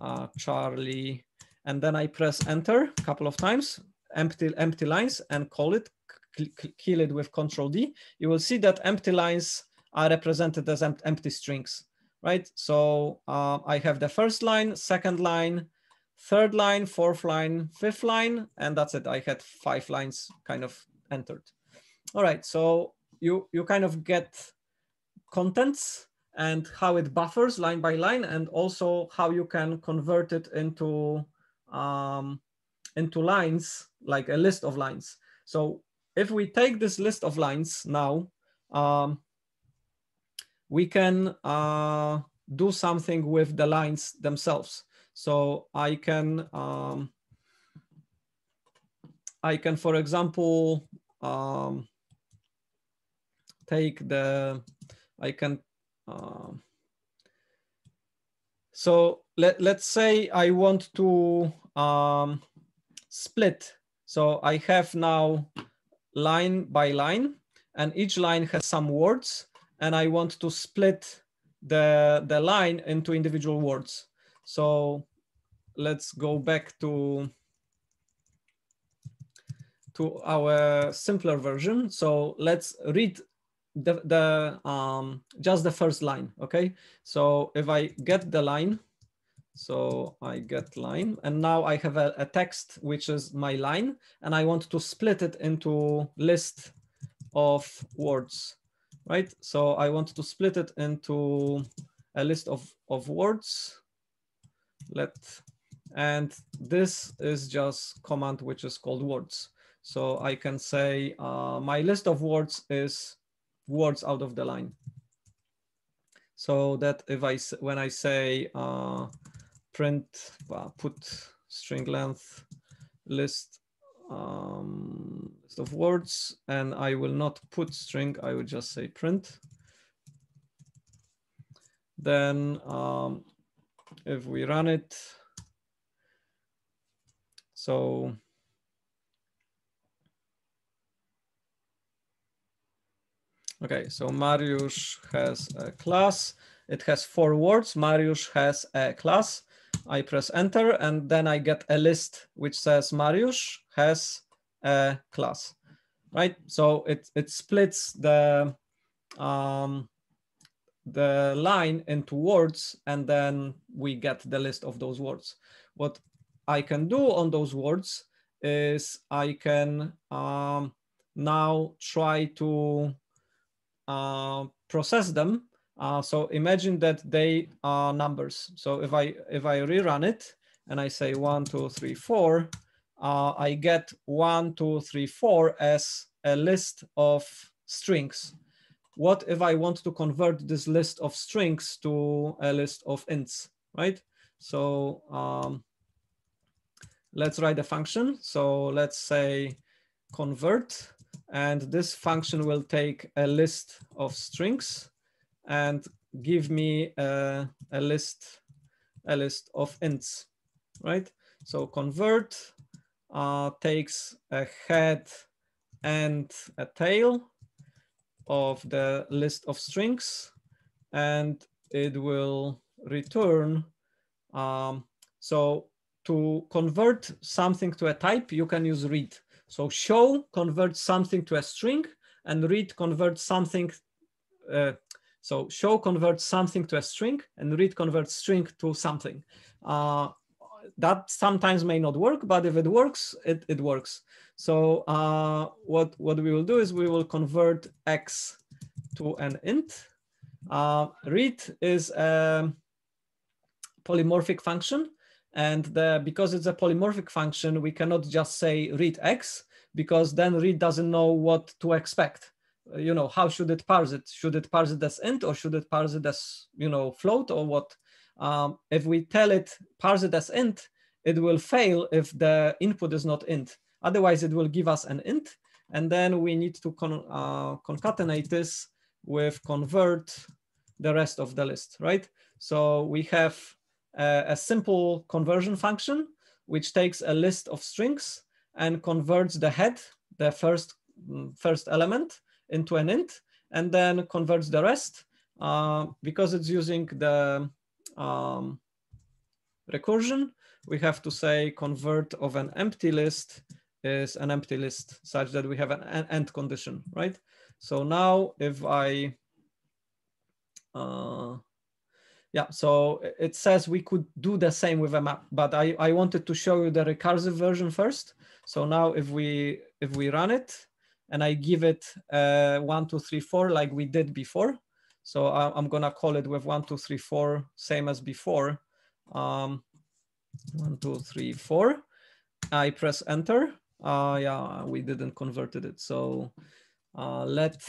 uh, Charlie, and then I press enter a couple of times, empty, empty lines, and call it, kill it with Control D, you will see that empty lines are represented as empty strings, right? So uh, I have the first line, second line, third line, fourth line, fifth line, and that's it. I had five lines kind of entered. All right, so you, you kind of get contents and how it buffers line by line and also how you can convert it into, um, into lines, like a list of lines. So if we take this list of lines now, um, we can uh, do something with the lines themselves. So I can, um, I can, for example, um, take the, I can, uh, so let, let's say I want to um, split. So I have now line by line and each line has some words and I want to split the, the line into individual words. So let's go back to, to our simpler version. So let's read the, the um, just the first line, okay? So if I get the line, so I get line, and now I have a, a text, which is my line, and I want to split it into list of words, right? So I want to split it into a list of, of words let and this is just command which is called words so i can say uh, my list of words is words out of the line. So that if i when i say uh, print uh, put string length list um, list of words and i will not put string i would just say print. Then um, if we run it, so okay, so Mariusz has a class. It has four words. Mariusz has a class. I press enter and then I get a list which says Mariusz has a class, right? So it, it splits the um, the line into words and then we get the list of those words. What I can do on those words is I can um, now try to process them. Uh, so imagine that they are numbers. So if I if I rerun it and I say one, two, three, four, uh, I get one, two, three, four as a list of strings what if I want to convert this list of strings to a list of ints, right? So um, let's write a function. So let's say convert, and this function will take a list of strings and give me a, a list, a list of ints, right? So convert uh, takes a head and a tail of the list of strings and it will return. Um, so to convert something to a type, you can use read. So show converts something to a string and read converts something. Uh, so show converts something to a string and read converts string to something. Uh, that sometimes may not work, but if it works, it, it works. So uh, what, what we will do is we will convert x to an int. Uh, read is a polymorphic function. And the, because it's a polymorphic function, we cannot just say read x, because then read doesn't know what to expect. Uh, you know, how should it parse it? Should it parse it as int or should it parse it as, you know, float or what? Um, if we tell it parse it as int, it will fail if the input is not int. Otherwise, it will give us an int. And then we need to con uh, concatenate this with convert the rest of the list, right? So we have a, a simple conversion function, which takes a list of strings and converts the head, the first, mm, first element into an int, and then converts the rest uh, because it's using the um, recursion, we have to say convert of an empty list is an empty list such that we have an end condition, right? So now if I, uh, yeah, so it says we could do the same with a map, but I, I wanted to show you the recursive version first. So now if we if we run it and I give it uh, one, two, three, four, like we did before. So I'm gonna call it with one, two, three, four, same as before. Um, one, two, three, four. I press enter. Uh, yeah, we didn't converted it. So uh, let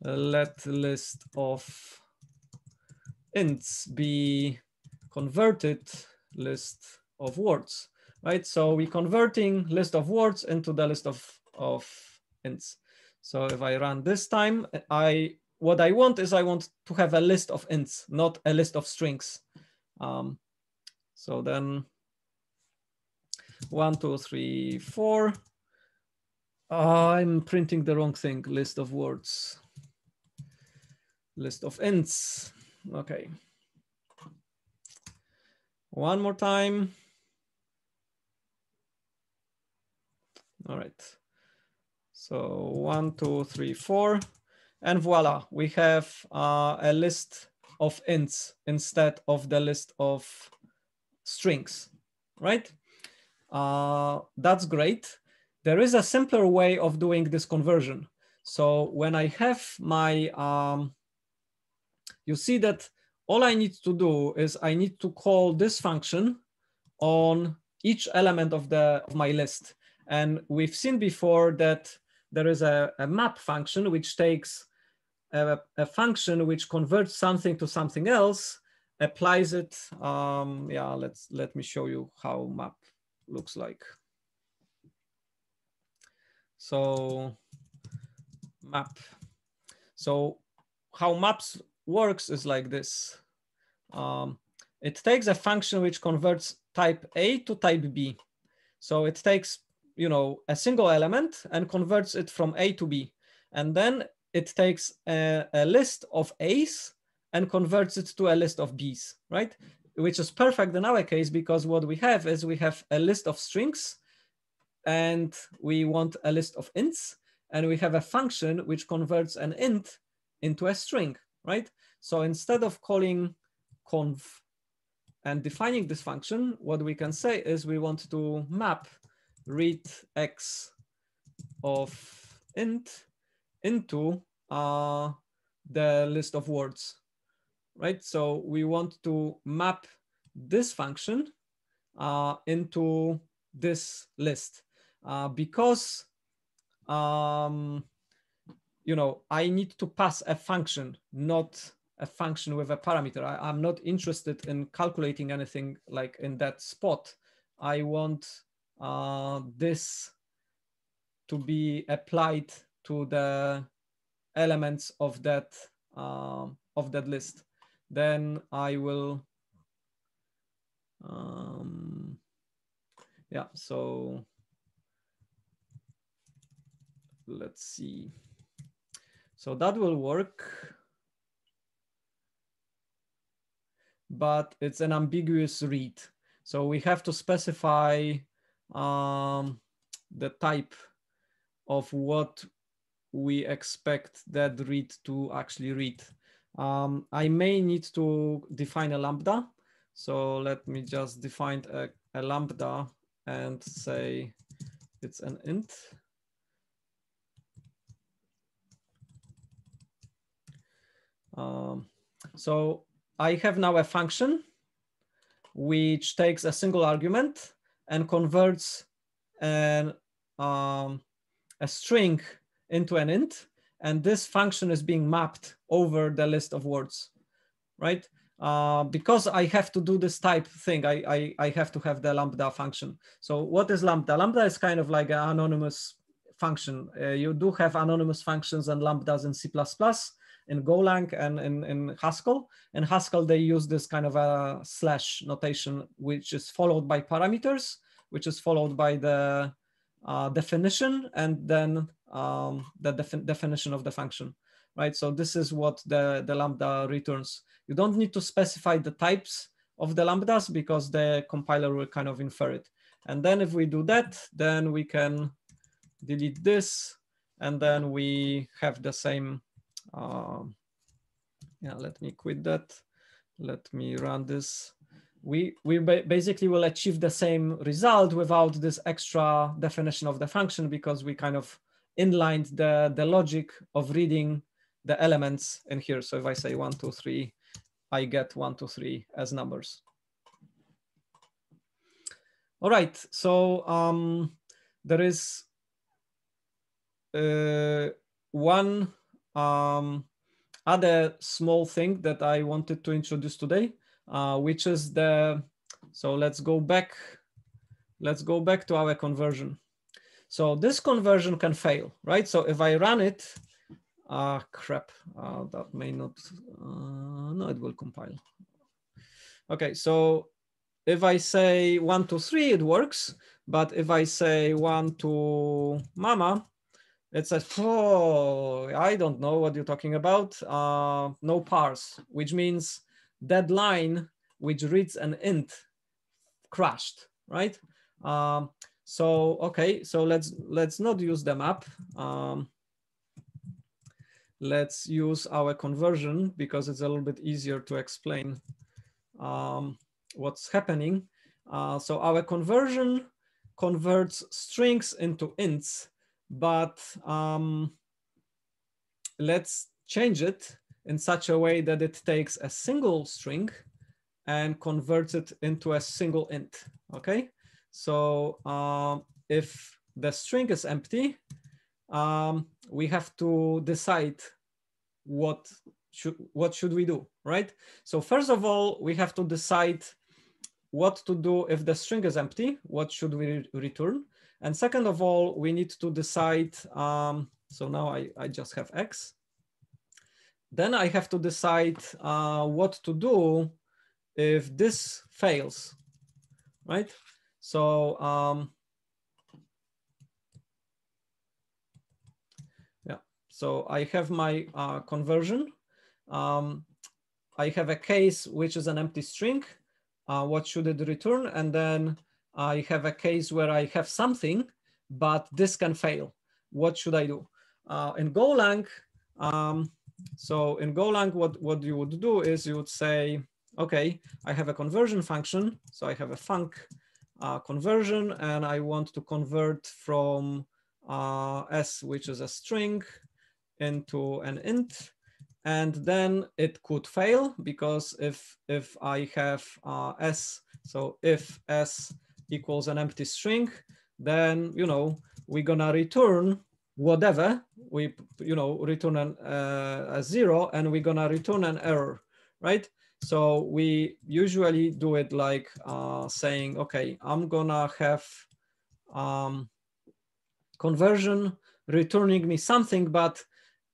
let list of ints be converted list of words, right? So we converting list of words into the list of, of ints. So if I run this time, I what I want is I want to have a list of ints, not a list of strings. Um, so then one, two, three, four. I'm printing the wrong thing, list of words. List of ints, okay. One more time. All right. So one, two, three, four, and voila, we have uh, a list of ints instead of the list of strings, right? Uh, that's great. There is a simpler way of doing this conversion. So when I have my, um, you see that all I need to do is I need to call this function on each element of the of my list. And we've seen before that there is a, a map function which takes a, a, function which converts something to something else applies it. Um, yeah, let's let me show you how map looks like. So map. So how maps works is like this. Um, it takes a function which converts type A to type B. So it takes, you know, a single element and converts it from A to B. And then it takes a, a list of A's and converts it to a list of B's, right? Which is perfect in our case because what we have is we have a list of strings and we want a list of ints and we have a function which converts an int into a string, right? So instead of calling conv and defining this function, what we can say is we want to map read x of int into uh, the list of words right? So we want to map this function uh, into this list uh, because, um, you know, I need to pass a function, not a function with a parameter. I, am not interested in calculating anything like in that spot. I want uh, this to be applied to the elements of that uh, of that list then I will, um, yeah, so let's see. So that will work, but it's an ambiguous read. So we have to specify um, the type of what we expect that read to actually read. Um, I may need to define a lambda. So let me just define a, a lambda and say it's an int. Um, so I have now a function which takes a single argument and converts an um, a string into an int, and this function is being mapped over the list of words, right? Uh, because I have to do this type thing, I, I, I have to have the lambda function. So what is lambda? Lambda is kind of like an anonymous function. Uh, you do have anonymous functions and lambdas in C++, in Golang and in, in Haskell. In Haskell, they use this kind of a slash notation, which is followed by parameters, which is followed by the uh, definition and then um, the defi definition of the function, right? So this is what the, the lambda returns. You don't need to specify the types of the lambdas because the compiler will kind of infer it. And then if we do that, then we can delete this and then we have the same um, yeah, let me quit that. Let me run this. We, we basically will achieve the same result without this extra definition of the function because we kind of inlined the, the logic of reading the elements in here. So if I say one, two, three, I get one, two, three as numbers. All right, so um, there is uh, one um, other small thing that I wanted to introduce today, uh, which is the, so let's go back, let's go back to our conversion. So this conversion can fail, right? So if I run it, ah, uh, crap, uh, that may not, uh, no, it will compile. Okay, so if I say one, two, three, it works. But if I say one, two, mama, it says, oh, I don't know what you're talking about. Uh, no parse, which means that line which reads an int crashed, right? Um, so, okay, so let's, let's not use the map. Um, let's use our conversion because it's a little bit easier to explain um, what's happening. Uh, so our conversion converts strings into ints but um, let's change it in such a way that it takes a single string and converts it into a single int, okay? So um, if the string is empty, um, we have to decide what should, what should we do, right? So first of all, we have to decide what to do if the string is empty, what should we return? And second of all, we need to decide, um, so now I, I just have X. Then I have to decide uh, what to do if this fails, right? So um, yeah, so I have my uh, conversion. Um, I have a case which is an empty string. Uh, what should it return? And then I have a case where I have something, but this can fail. What should I do? Uh, in Golang, um, so in Golang, what, what you would do is you would say, okay, I have a conversion function. So I have a func uh, conversion and I want to convert from uh, s, which is a string, into an int. And then it could fail because if, if I have uh, s, so if s equals an empty string, then, you know, we're gonna return whatever, we, you know, return an, uh, a zero and we're gonna return an error, right? So we usually do it like uh, saying, okay, I'm gonna have um, conversion returning me something, but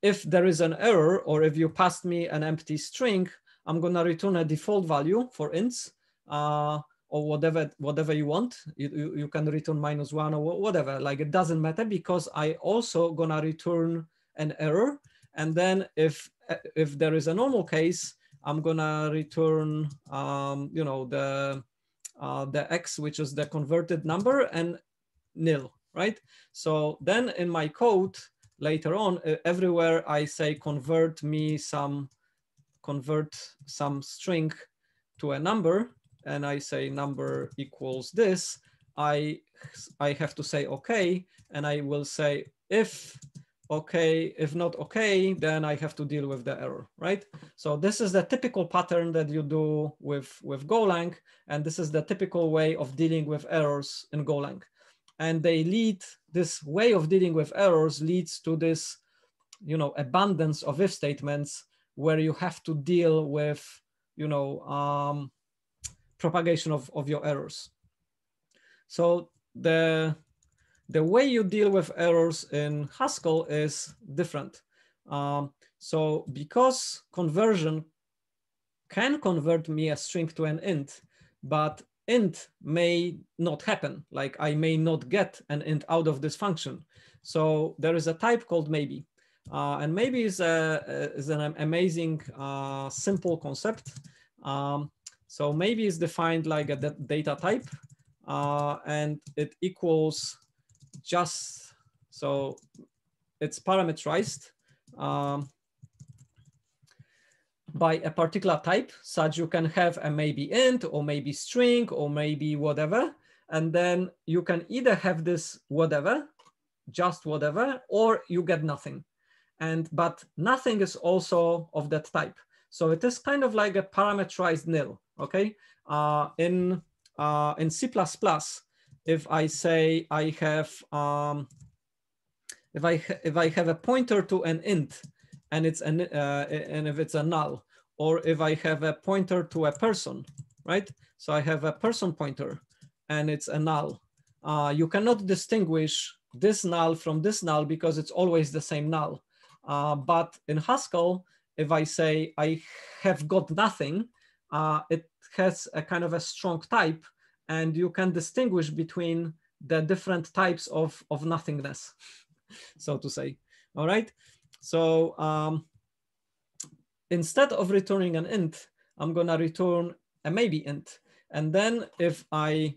if there is an error or if you passed me an empty string, I'm gonna return a default value for ints. Uh, or whatever whatever you want. You, you, you, can return minus one or whatever. Like it doesn't matter because i also gonna return an error. And then if if there is a normal case i'm gonna return um, you know the uh, the x which is the converted number and nil right? So then in my code later on everywhere i say convert me some convert some string to a number and I say number equals this, I, I have to say okay, and I will say if okay, if not okay, then I have to deal with the error, right? So this is the typical pattern that you do with, with Golang, and this is the typical way of dealing with errors in Golang. and they lead, this way of dealing with errors leads to this, you know, abundance of if statements where you have to deal with, you know, um, propagation of, of your errors. So the, the way you deal with errors in Haskell is different. Um, so because conversion can convert me a string to an int, but int may not happen. Like I may not get an int out of this function. So there is a type called maybe. Uh, and maybe is, a, is an amazing uh, simple concept. Um, so maybe it's defined like a data type uh, and it equals just, so it's parameterized. Um, by a particular type, such you can have a maybe int or maybe string or maybe whatever. And then you can either have this whatever, just whatever, or you get nothing. And but nothing is also of that type. So it is kind of like a parameterized nil, okay? Uh, in, uh, in C++, if I say I have, um, if I, if I have a pointer to an int, and it's an uh, and if it's a null or if I have a pointer to a person, right? So I have a person pointer and it's a null. Uh, you cannot distinguish this null from this null because it's always the same null. Uh, but in Haskell, if I say I have got nothing, uh, it has a kind of a strong type and you can distinguish between the different types of, of nothingness, [laughs] so to say, all right? So um, instead of returning an int, I'm gonna return a maybe int. And then if I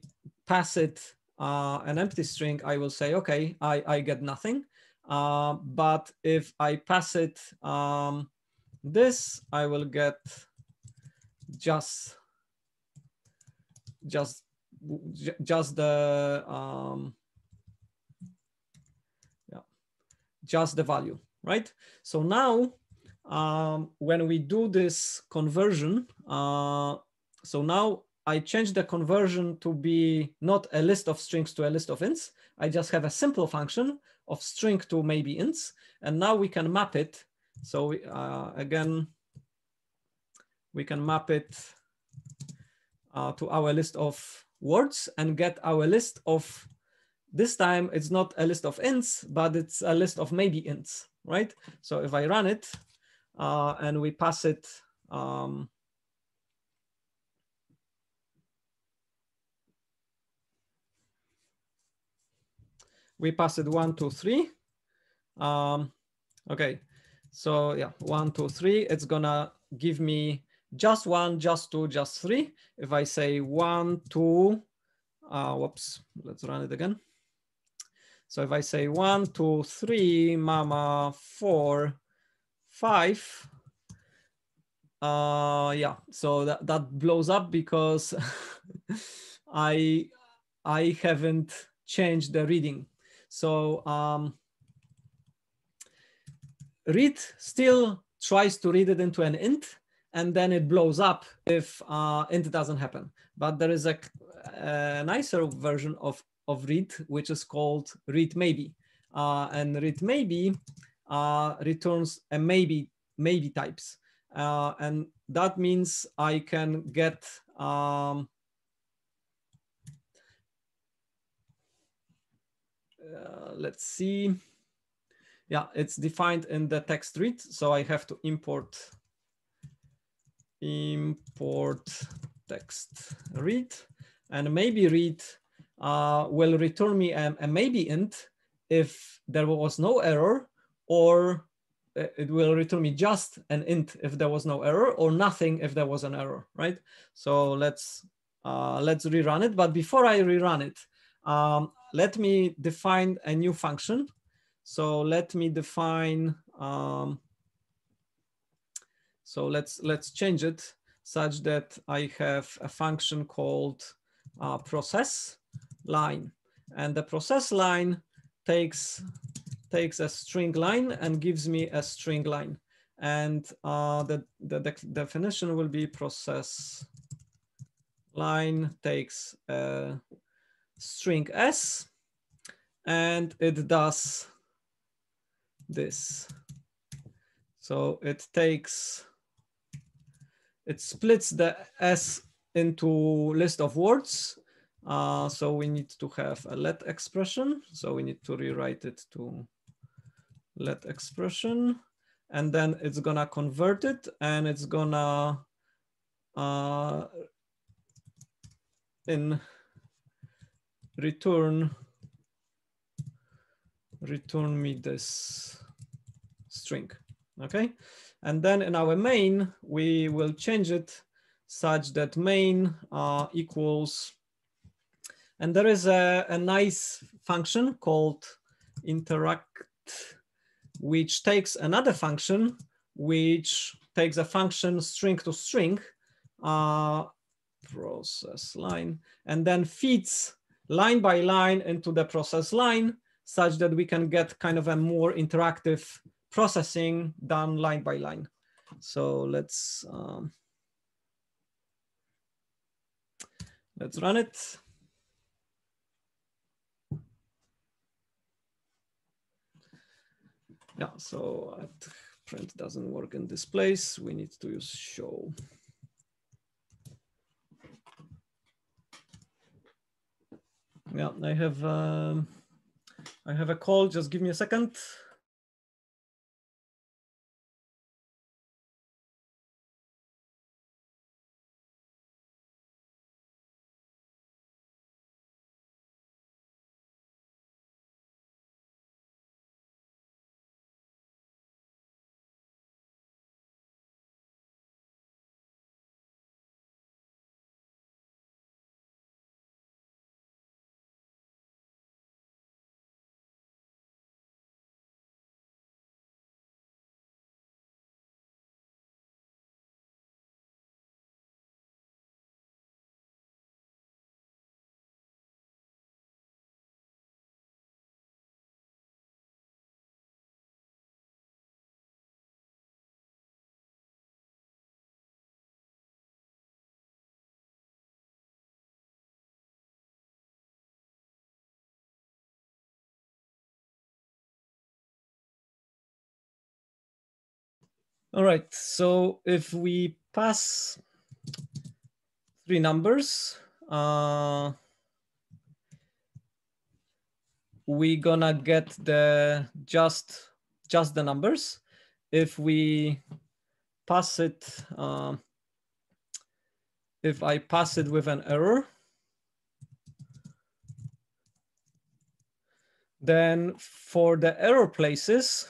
pass it uh, an empty string, I will say, okay, I, I get nothing. Uh, but if I pass it um, this, I will get just, just, just the, um, yeah, just the value right? So now um, when we do this conversion, uh, so now I change the conversion to be not a list of strings to a list of ints. I just have a simple function of string to maybe ints. And now we can map it. So uh, again, we can map it uh, to our list of words and get our list of, this time it's not a list of ints, but it's a list of maybe ints right? So if I run it uh, and we pass it, um, we pass it one, two, three. Um, okay, so yeah, one, two, three, it's gonna give me just one, just two, just three. If I say one, two, uh, whoops, let's run it again. So if I say one, two, three, mama, four, five, uh, yeah, so that, that blows up because [laughs] I, I haven't changed the reading. So um, read still tries to read it into an int and then it blows up if uh, int doesn't happen. But there is a, a nicer version of of read, which is called read maybe. Uh, and read maybe uh, returns a maybe maybe types. Uh, and that means I can get um, uh, let's see. Yeah, it's defined in the text read. So I have to import import text read and maybe read uh, will return me a, a, maybe int if there was no error, or uh, it will return me just an int if there was no error, or nothing if there was an error, right? So let's uh, let's rerun it. But before I rerun it, um, let me define a new function. So let me define. Um, so let's let's change it such that I have a function called uh, process line. And the process line takes, takes a string line and gives me a string line. And uh, the, the, the definition will be process line takes a string s and it does this. So it takes, it splits the S into list of words. Uh, so we need to have a let expression. So we need to rewrite it to let expression. And then it's gonna convert it and it's gonna uh, in return return me this string, okay? And then in our main, we will change it such that main uh, equals, and there is a, a nice function called interact, which takes another function, which takes a function string to string, uh, process line, and then feeds line by line into the process line such that we can get kind of a more interactive processing done line by line. So let's um, let's run it. Yeah, so print doesn't work in this place. We need to use show. Yeah, I have um, I have a call. Just give me a second. All right, so if we pass three numbers, uh, we gonna get the just just the numbers. If we pass it, uh, if I pass it with an error, then for the error places,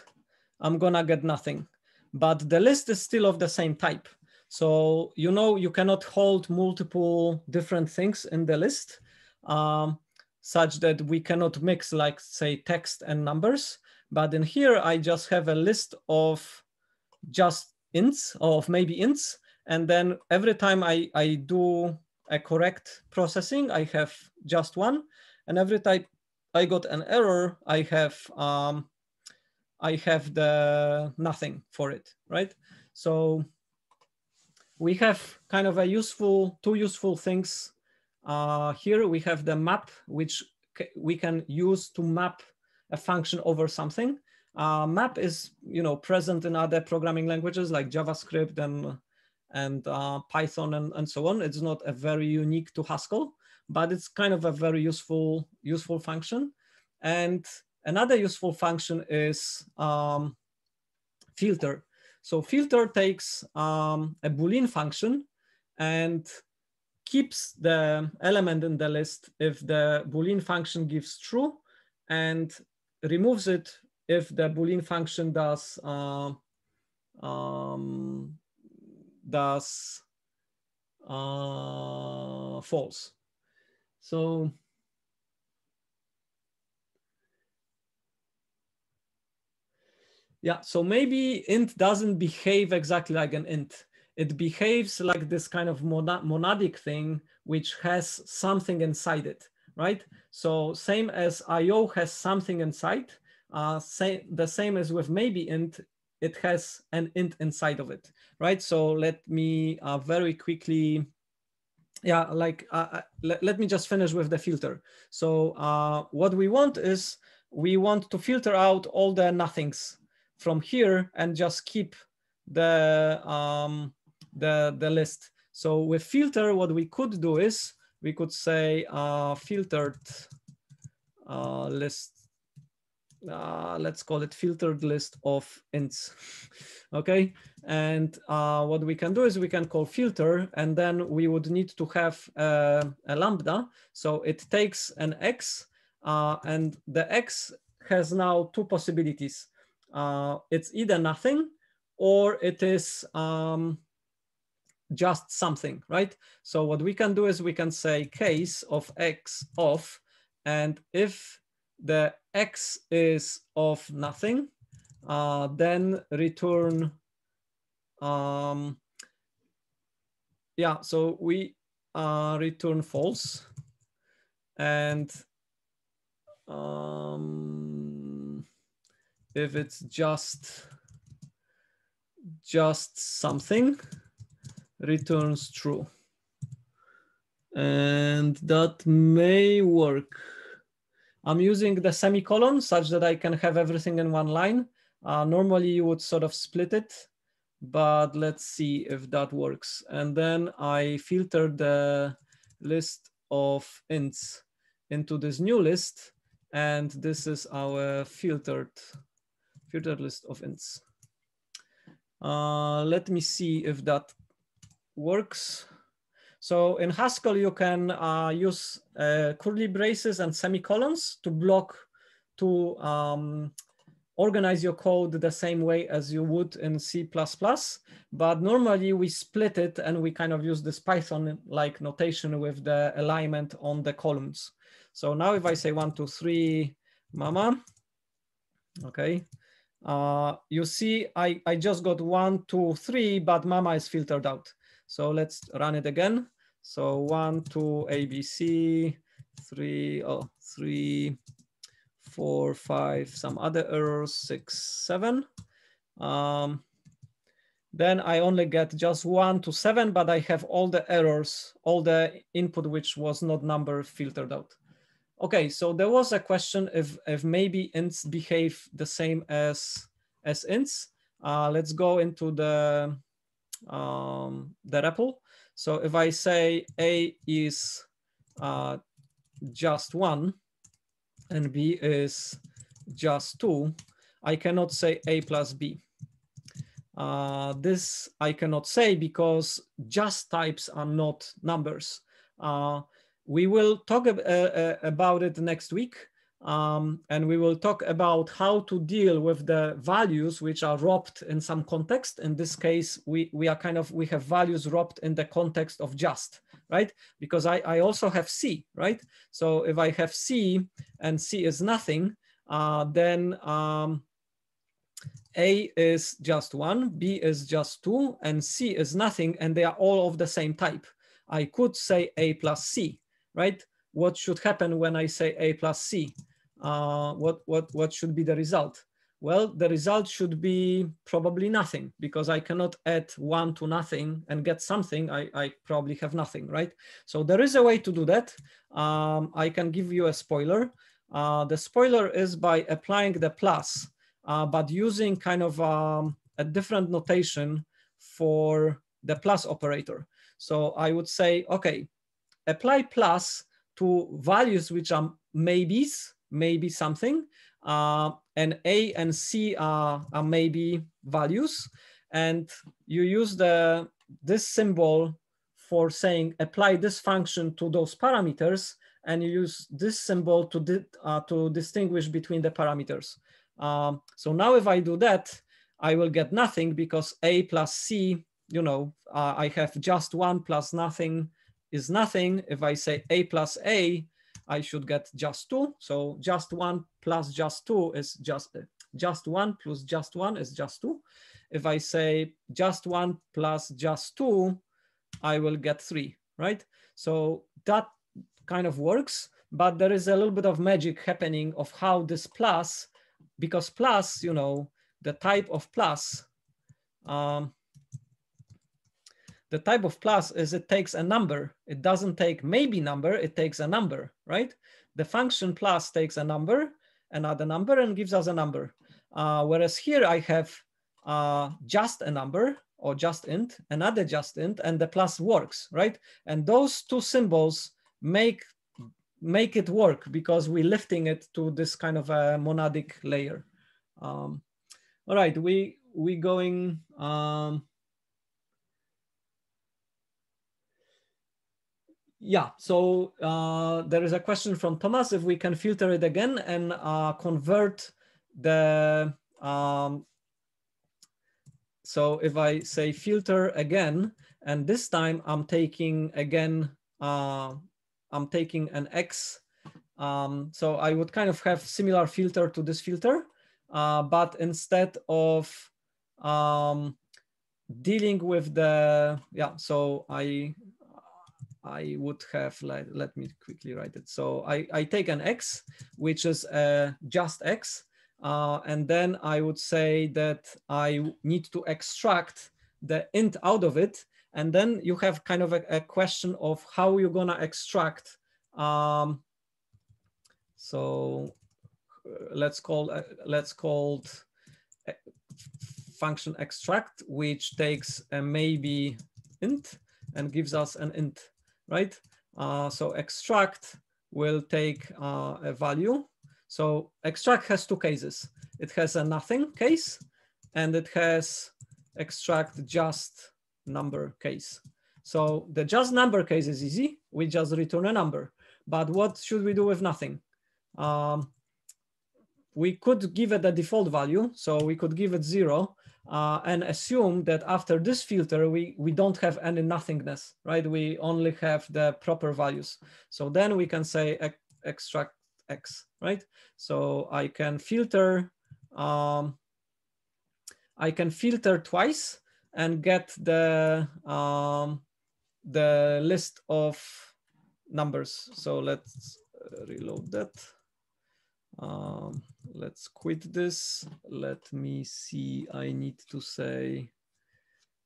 I'm gonna get nothing but the list is still of the same type. So, you know, you cannot hold multiple different things in the list um, such that we cannot mix like say text and numbers. But in here, I just have a list of just ints of maybe ints. And then every time I, I do a correct processing, I have just one. And every time I got an error, I have um, I have the nothing for it, right? So we have kind of a useful, two useful things. Uh, here we have the map, which we can use to map a function over something. Uh, map is, you know, present in other programming languages like JavaScript and and uh, Python and, and so on. It's not a very unique to Haskell, but it's kind of a very useful useful function. And Another useful function is um, filter. So filter takes um, a Boolean function and keeps the element in the list if the Boolean function gives true and removes it if the Boolean function does uh, um, does uh, false. So Yeah, so maybe int doesn't behave exactly like an int. It behaves like this kind of monadic thing, which has something inside it, right? So same as IO has something inside, uh, say, the same as with maybe int, it has an int inside of it, right? So let me uh, very quickly yeah, like uh, uh let, let me just finish with the filter. So uh, what we want is we want to filter out all the nothings from here and just keep the um, the the list. So with filter, what we could do is we could say uh, filtered uh, list uh, let's call it filtered list of ints. [laughs] okay, and uh, what we can do is we can call filter, and then we would need to have uh, a lambda. So it takes an x, uh, and the x has now two possibilities. Uh, it's either nothing, or it is um, just something, right? So what we can do is we can say case of x of, and if the x is of nothing, uh, then return, um, yeah, so we uh, return false. And um, if it's just, just something, returns true. And that may work. I'm using the semicolon such that I can have everything in one line. Uh, normally you would sort of split it, but let's see if that works. And then I filter the list of ints into this new list. And this is our filtered, filtered list of ints. Uh, let me see if that works. So in Haskell, you can uh, use uh, curly braces and semicolons to block, to um, organize your code the same way as you would in C++. But normally we split it and we kind of use this Python-like notation with the alignment on the columns. So now if I say one, two, three, mama, okay, uh, you see I, I just got one, two, three, but mama is filtered out. So let's run it again. So one, two, ABC, three, oh, three, four, five, some other errors, six, seven. Um, then I only get just one to seven, but I have all the errors, all the input which was not number filtered out. Okay, so there was a question if, if maybe ints behave the same as, as ints. Uh, let's go into the um, the REPL. So if I say A is uh, just one and B is just two, I cannot say A plus B. Uh, this I cannot say because just types are not numbers. Uh, we will talk ab uh, about it next week. Um, and we will talk about how to deal with the values which are wrapped in some context. In this case, we, we are kind of, we have values wrapped in the context of just, right? Because I, I also have C, right? So if I have C and C is nothing, uh, then um, A is just one, B is just two, and C is nothing, and they are all of the same type. I could say A plus C, right? What should happen when I say A plus C? uh, what, what, what should be the result? Well, the result should be probably nothing because I cannot add one to nothing and get something. I, I probably have nothing, right? So there is a way to do that. Um, I can give you a spoiler. Uh, the spoiler is by applying the plus, uh, but using kind of um, a different notation for the plus operator. So I would say, okay, apply plus to values which are maybes maybe something. Uh, and A and C are, are maybe values. And you use the this symbol for saying apply this function to those parameters and you use this symbol to, di uh, to distinguish between the parameters. Um, so now if I do that, I will get nothing because A plus C, you know, uh, I have just one plus nothing is nothing. If I say A plus A, I should get just two. So just one plus just two is just, just one plus just one is just two. If I say just one plus just two, I will get three, right? So that kind of works, but there is a little bit of magic happening of how this plus, because plus, you know, the type of plus, um, the type of plus is it takes a number. It doesn't take maybe number, it takes a number, right? The function plus takes a number, another number, and gives us a number. Uh, whereas here I have uh, just a number or just int, another just int, and the plus works, right? And those two symbols make make it work because we're lifting it to this kind of a monadic layer. Um, all right, we we going. Um, yeah, so uh, there is a question from Thomas if we can filter it again and uh, convert the. Um, so if I say filter again, and this time I'm taking again, uh, I'm taking an X. Um, so I would kind of have similar filter to this filter, uh, but instead of um, dealing with the, yeah, so I, I would have, like, let me quickly write it. So I, I take an X, which is a just X, uh, and then I would say that I need to extract the int out of it. And then you have kind of a, a question of how you're gonna extract. Um, so uh, let's call uh, let's call uh, function extract, which takes a maybe int and gives us an int, right? Uh, so extract will take uh, a value so extract has two cases. It has a nothing case and it has extract just number case. So the just number case is easy. We just return a number. But what should we do with nothing? Um, we could give it a default value. So we could give it zero uh, and assume that after this filter, we, we don't have any nothingness, right? We only have the proper values. So then we can say extract X, right? So I can filter, um, I can filter twice and get the, um, the list of numbers. So let's uh, reload that. Um, let's quit this. Let me see, I need to say,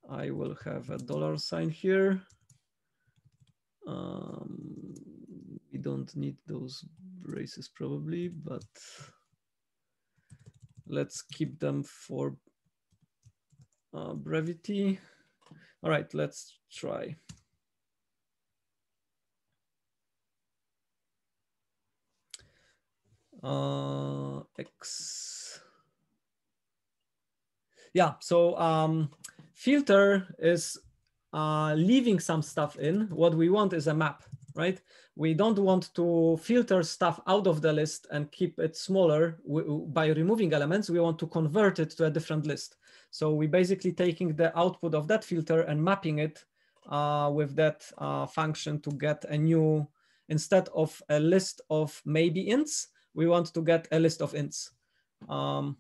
I will have a dollar sign here. Um, we don't need those braces probably, but let's keep them for uh, brevity. All right, let's try. Uh, X. Yeah, so um, filter is uh, leaving some stuff in. What we want is a map, right? We don't want to filter stuff out of the list and keep it smaller by removing elements. We want to convert it to a different list. So we're basically taking the output of that filter and mapping it uh, with that uh, function to get a new, instead of a list of maybe ints, we want to get a list of ints. Um,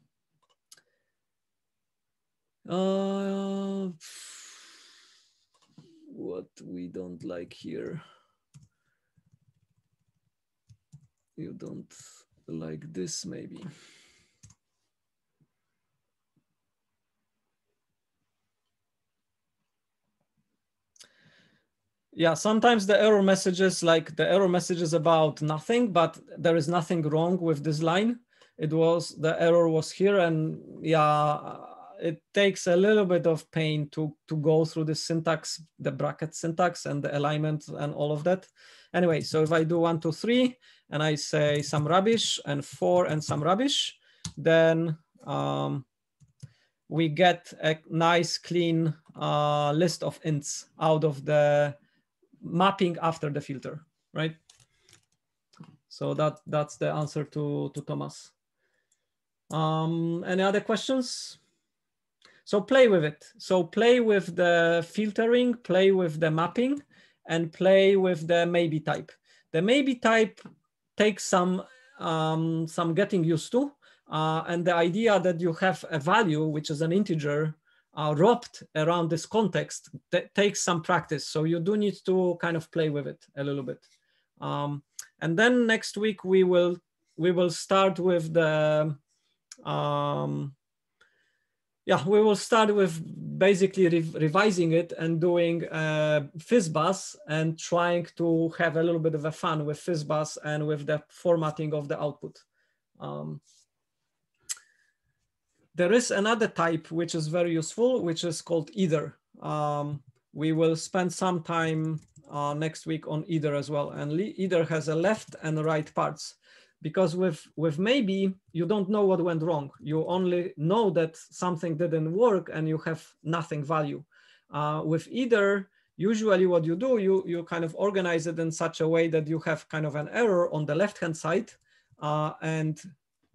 uh, what we don't like here. you don't like this maybe. Yeah, sometimes the error messages, like the error messages about nothing, but there is nothing wrong with this line. It was, the error was here and yeah, it takes a little bit of pain to, to go through the syntax, the bracket syntax and the alignment and all of that. Anyway, so if I do one, two, three, and I say some rubbish and four and some rubbish, then um, we get a nice clean uh, list of ints out of the mapping after the filter, right? So that that's the answer to, to Thomas. Um, any other questions? So play with it. So play with the filtering, play with the mapping, and play with the maybe type. The maybe type takes some um, some getting used to. Uh, and the idea that you have a value, which is an integer, uh, wrapped around this context takes some practice. So you do need to kind of play with it a little bit. Um, and then next week we will we will start with the um, yeah, we will start with basically re revising it and doing uh, FizzBuzz and trying to have a little bit of a fun with FizzBuzz and with the formatting of the output. Um, there is another type which is very useful, which is called either. Um, we will spend some time uh, next week on either as well. And either has a left and right parts because with with maybe you don't know what went wrong you only know that something didn't work and you have nothing value uh, with either usually what you do you you kind of organize it in such a way that you have kind of an error on the left hand side uh, and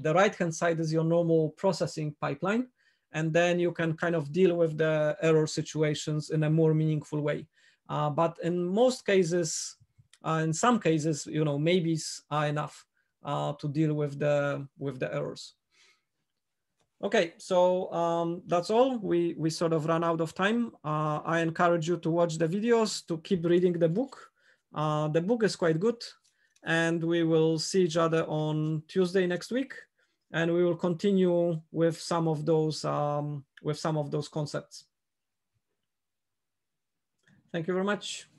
the right hand side is your normal processing pipeline and then you can kind of deal with the error situations in a more meaningful way uh, but in most cases uh, in some cases you know maybes are enough uh, to deal with the with the errors. Okay, so um, that's all. We we sort of run out of time. Uh, I encourage you to watch the videos, to keep reading the book. Uh, the book is quite good, and we will see each other on Tuesday next week, and we will continue with some of those um, with some of those concepts. Thank you very much.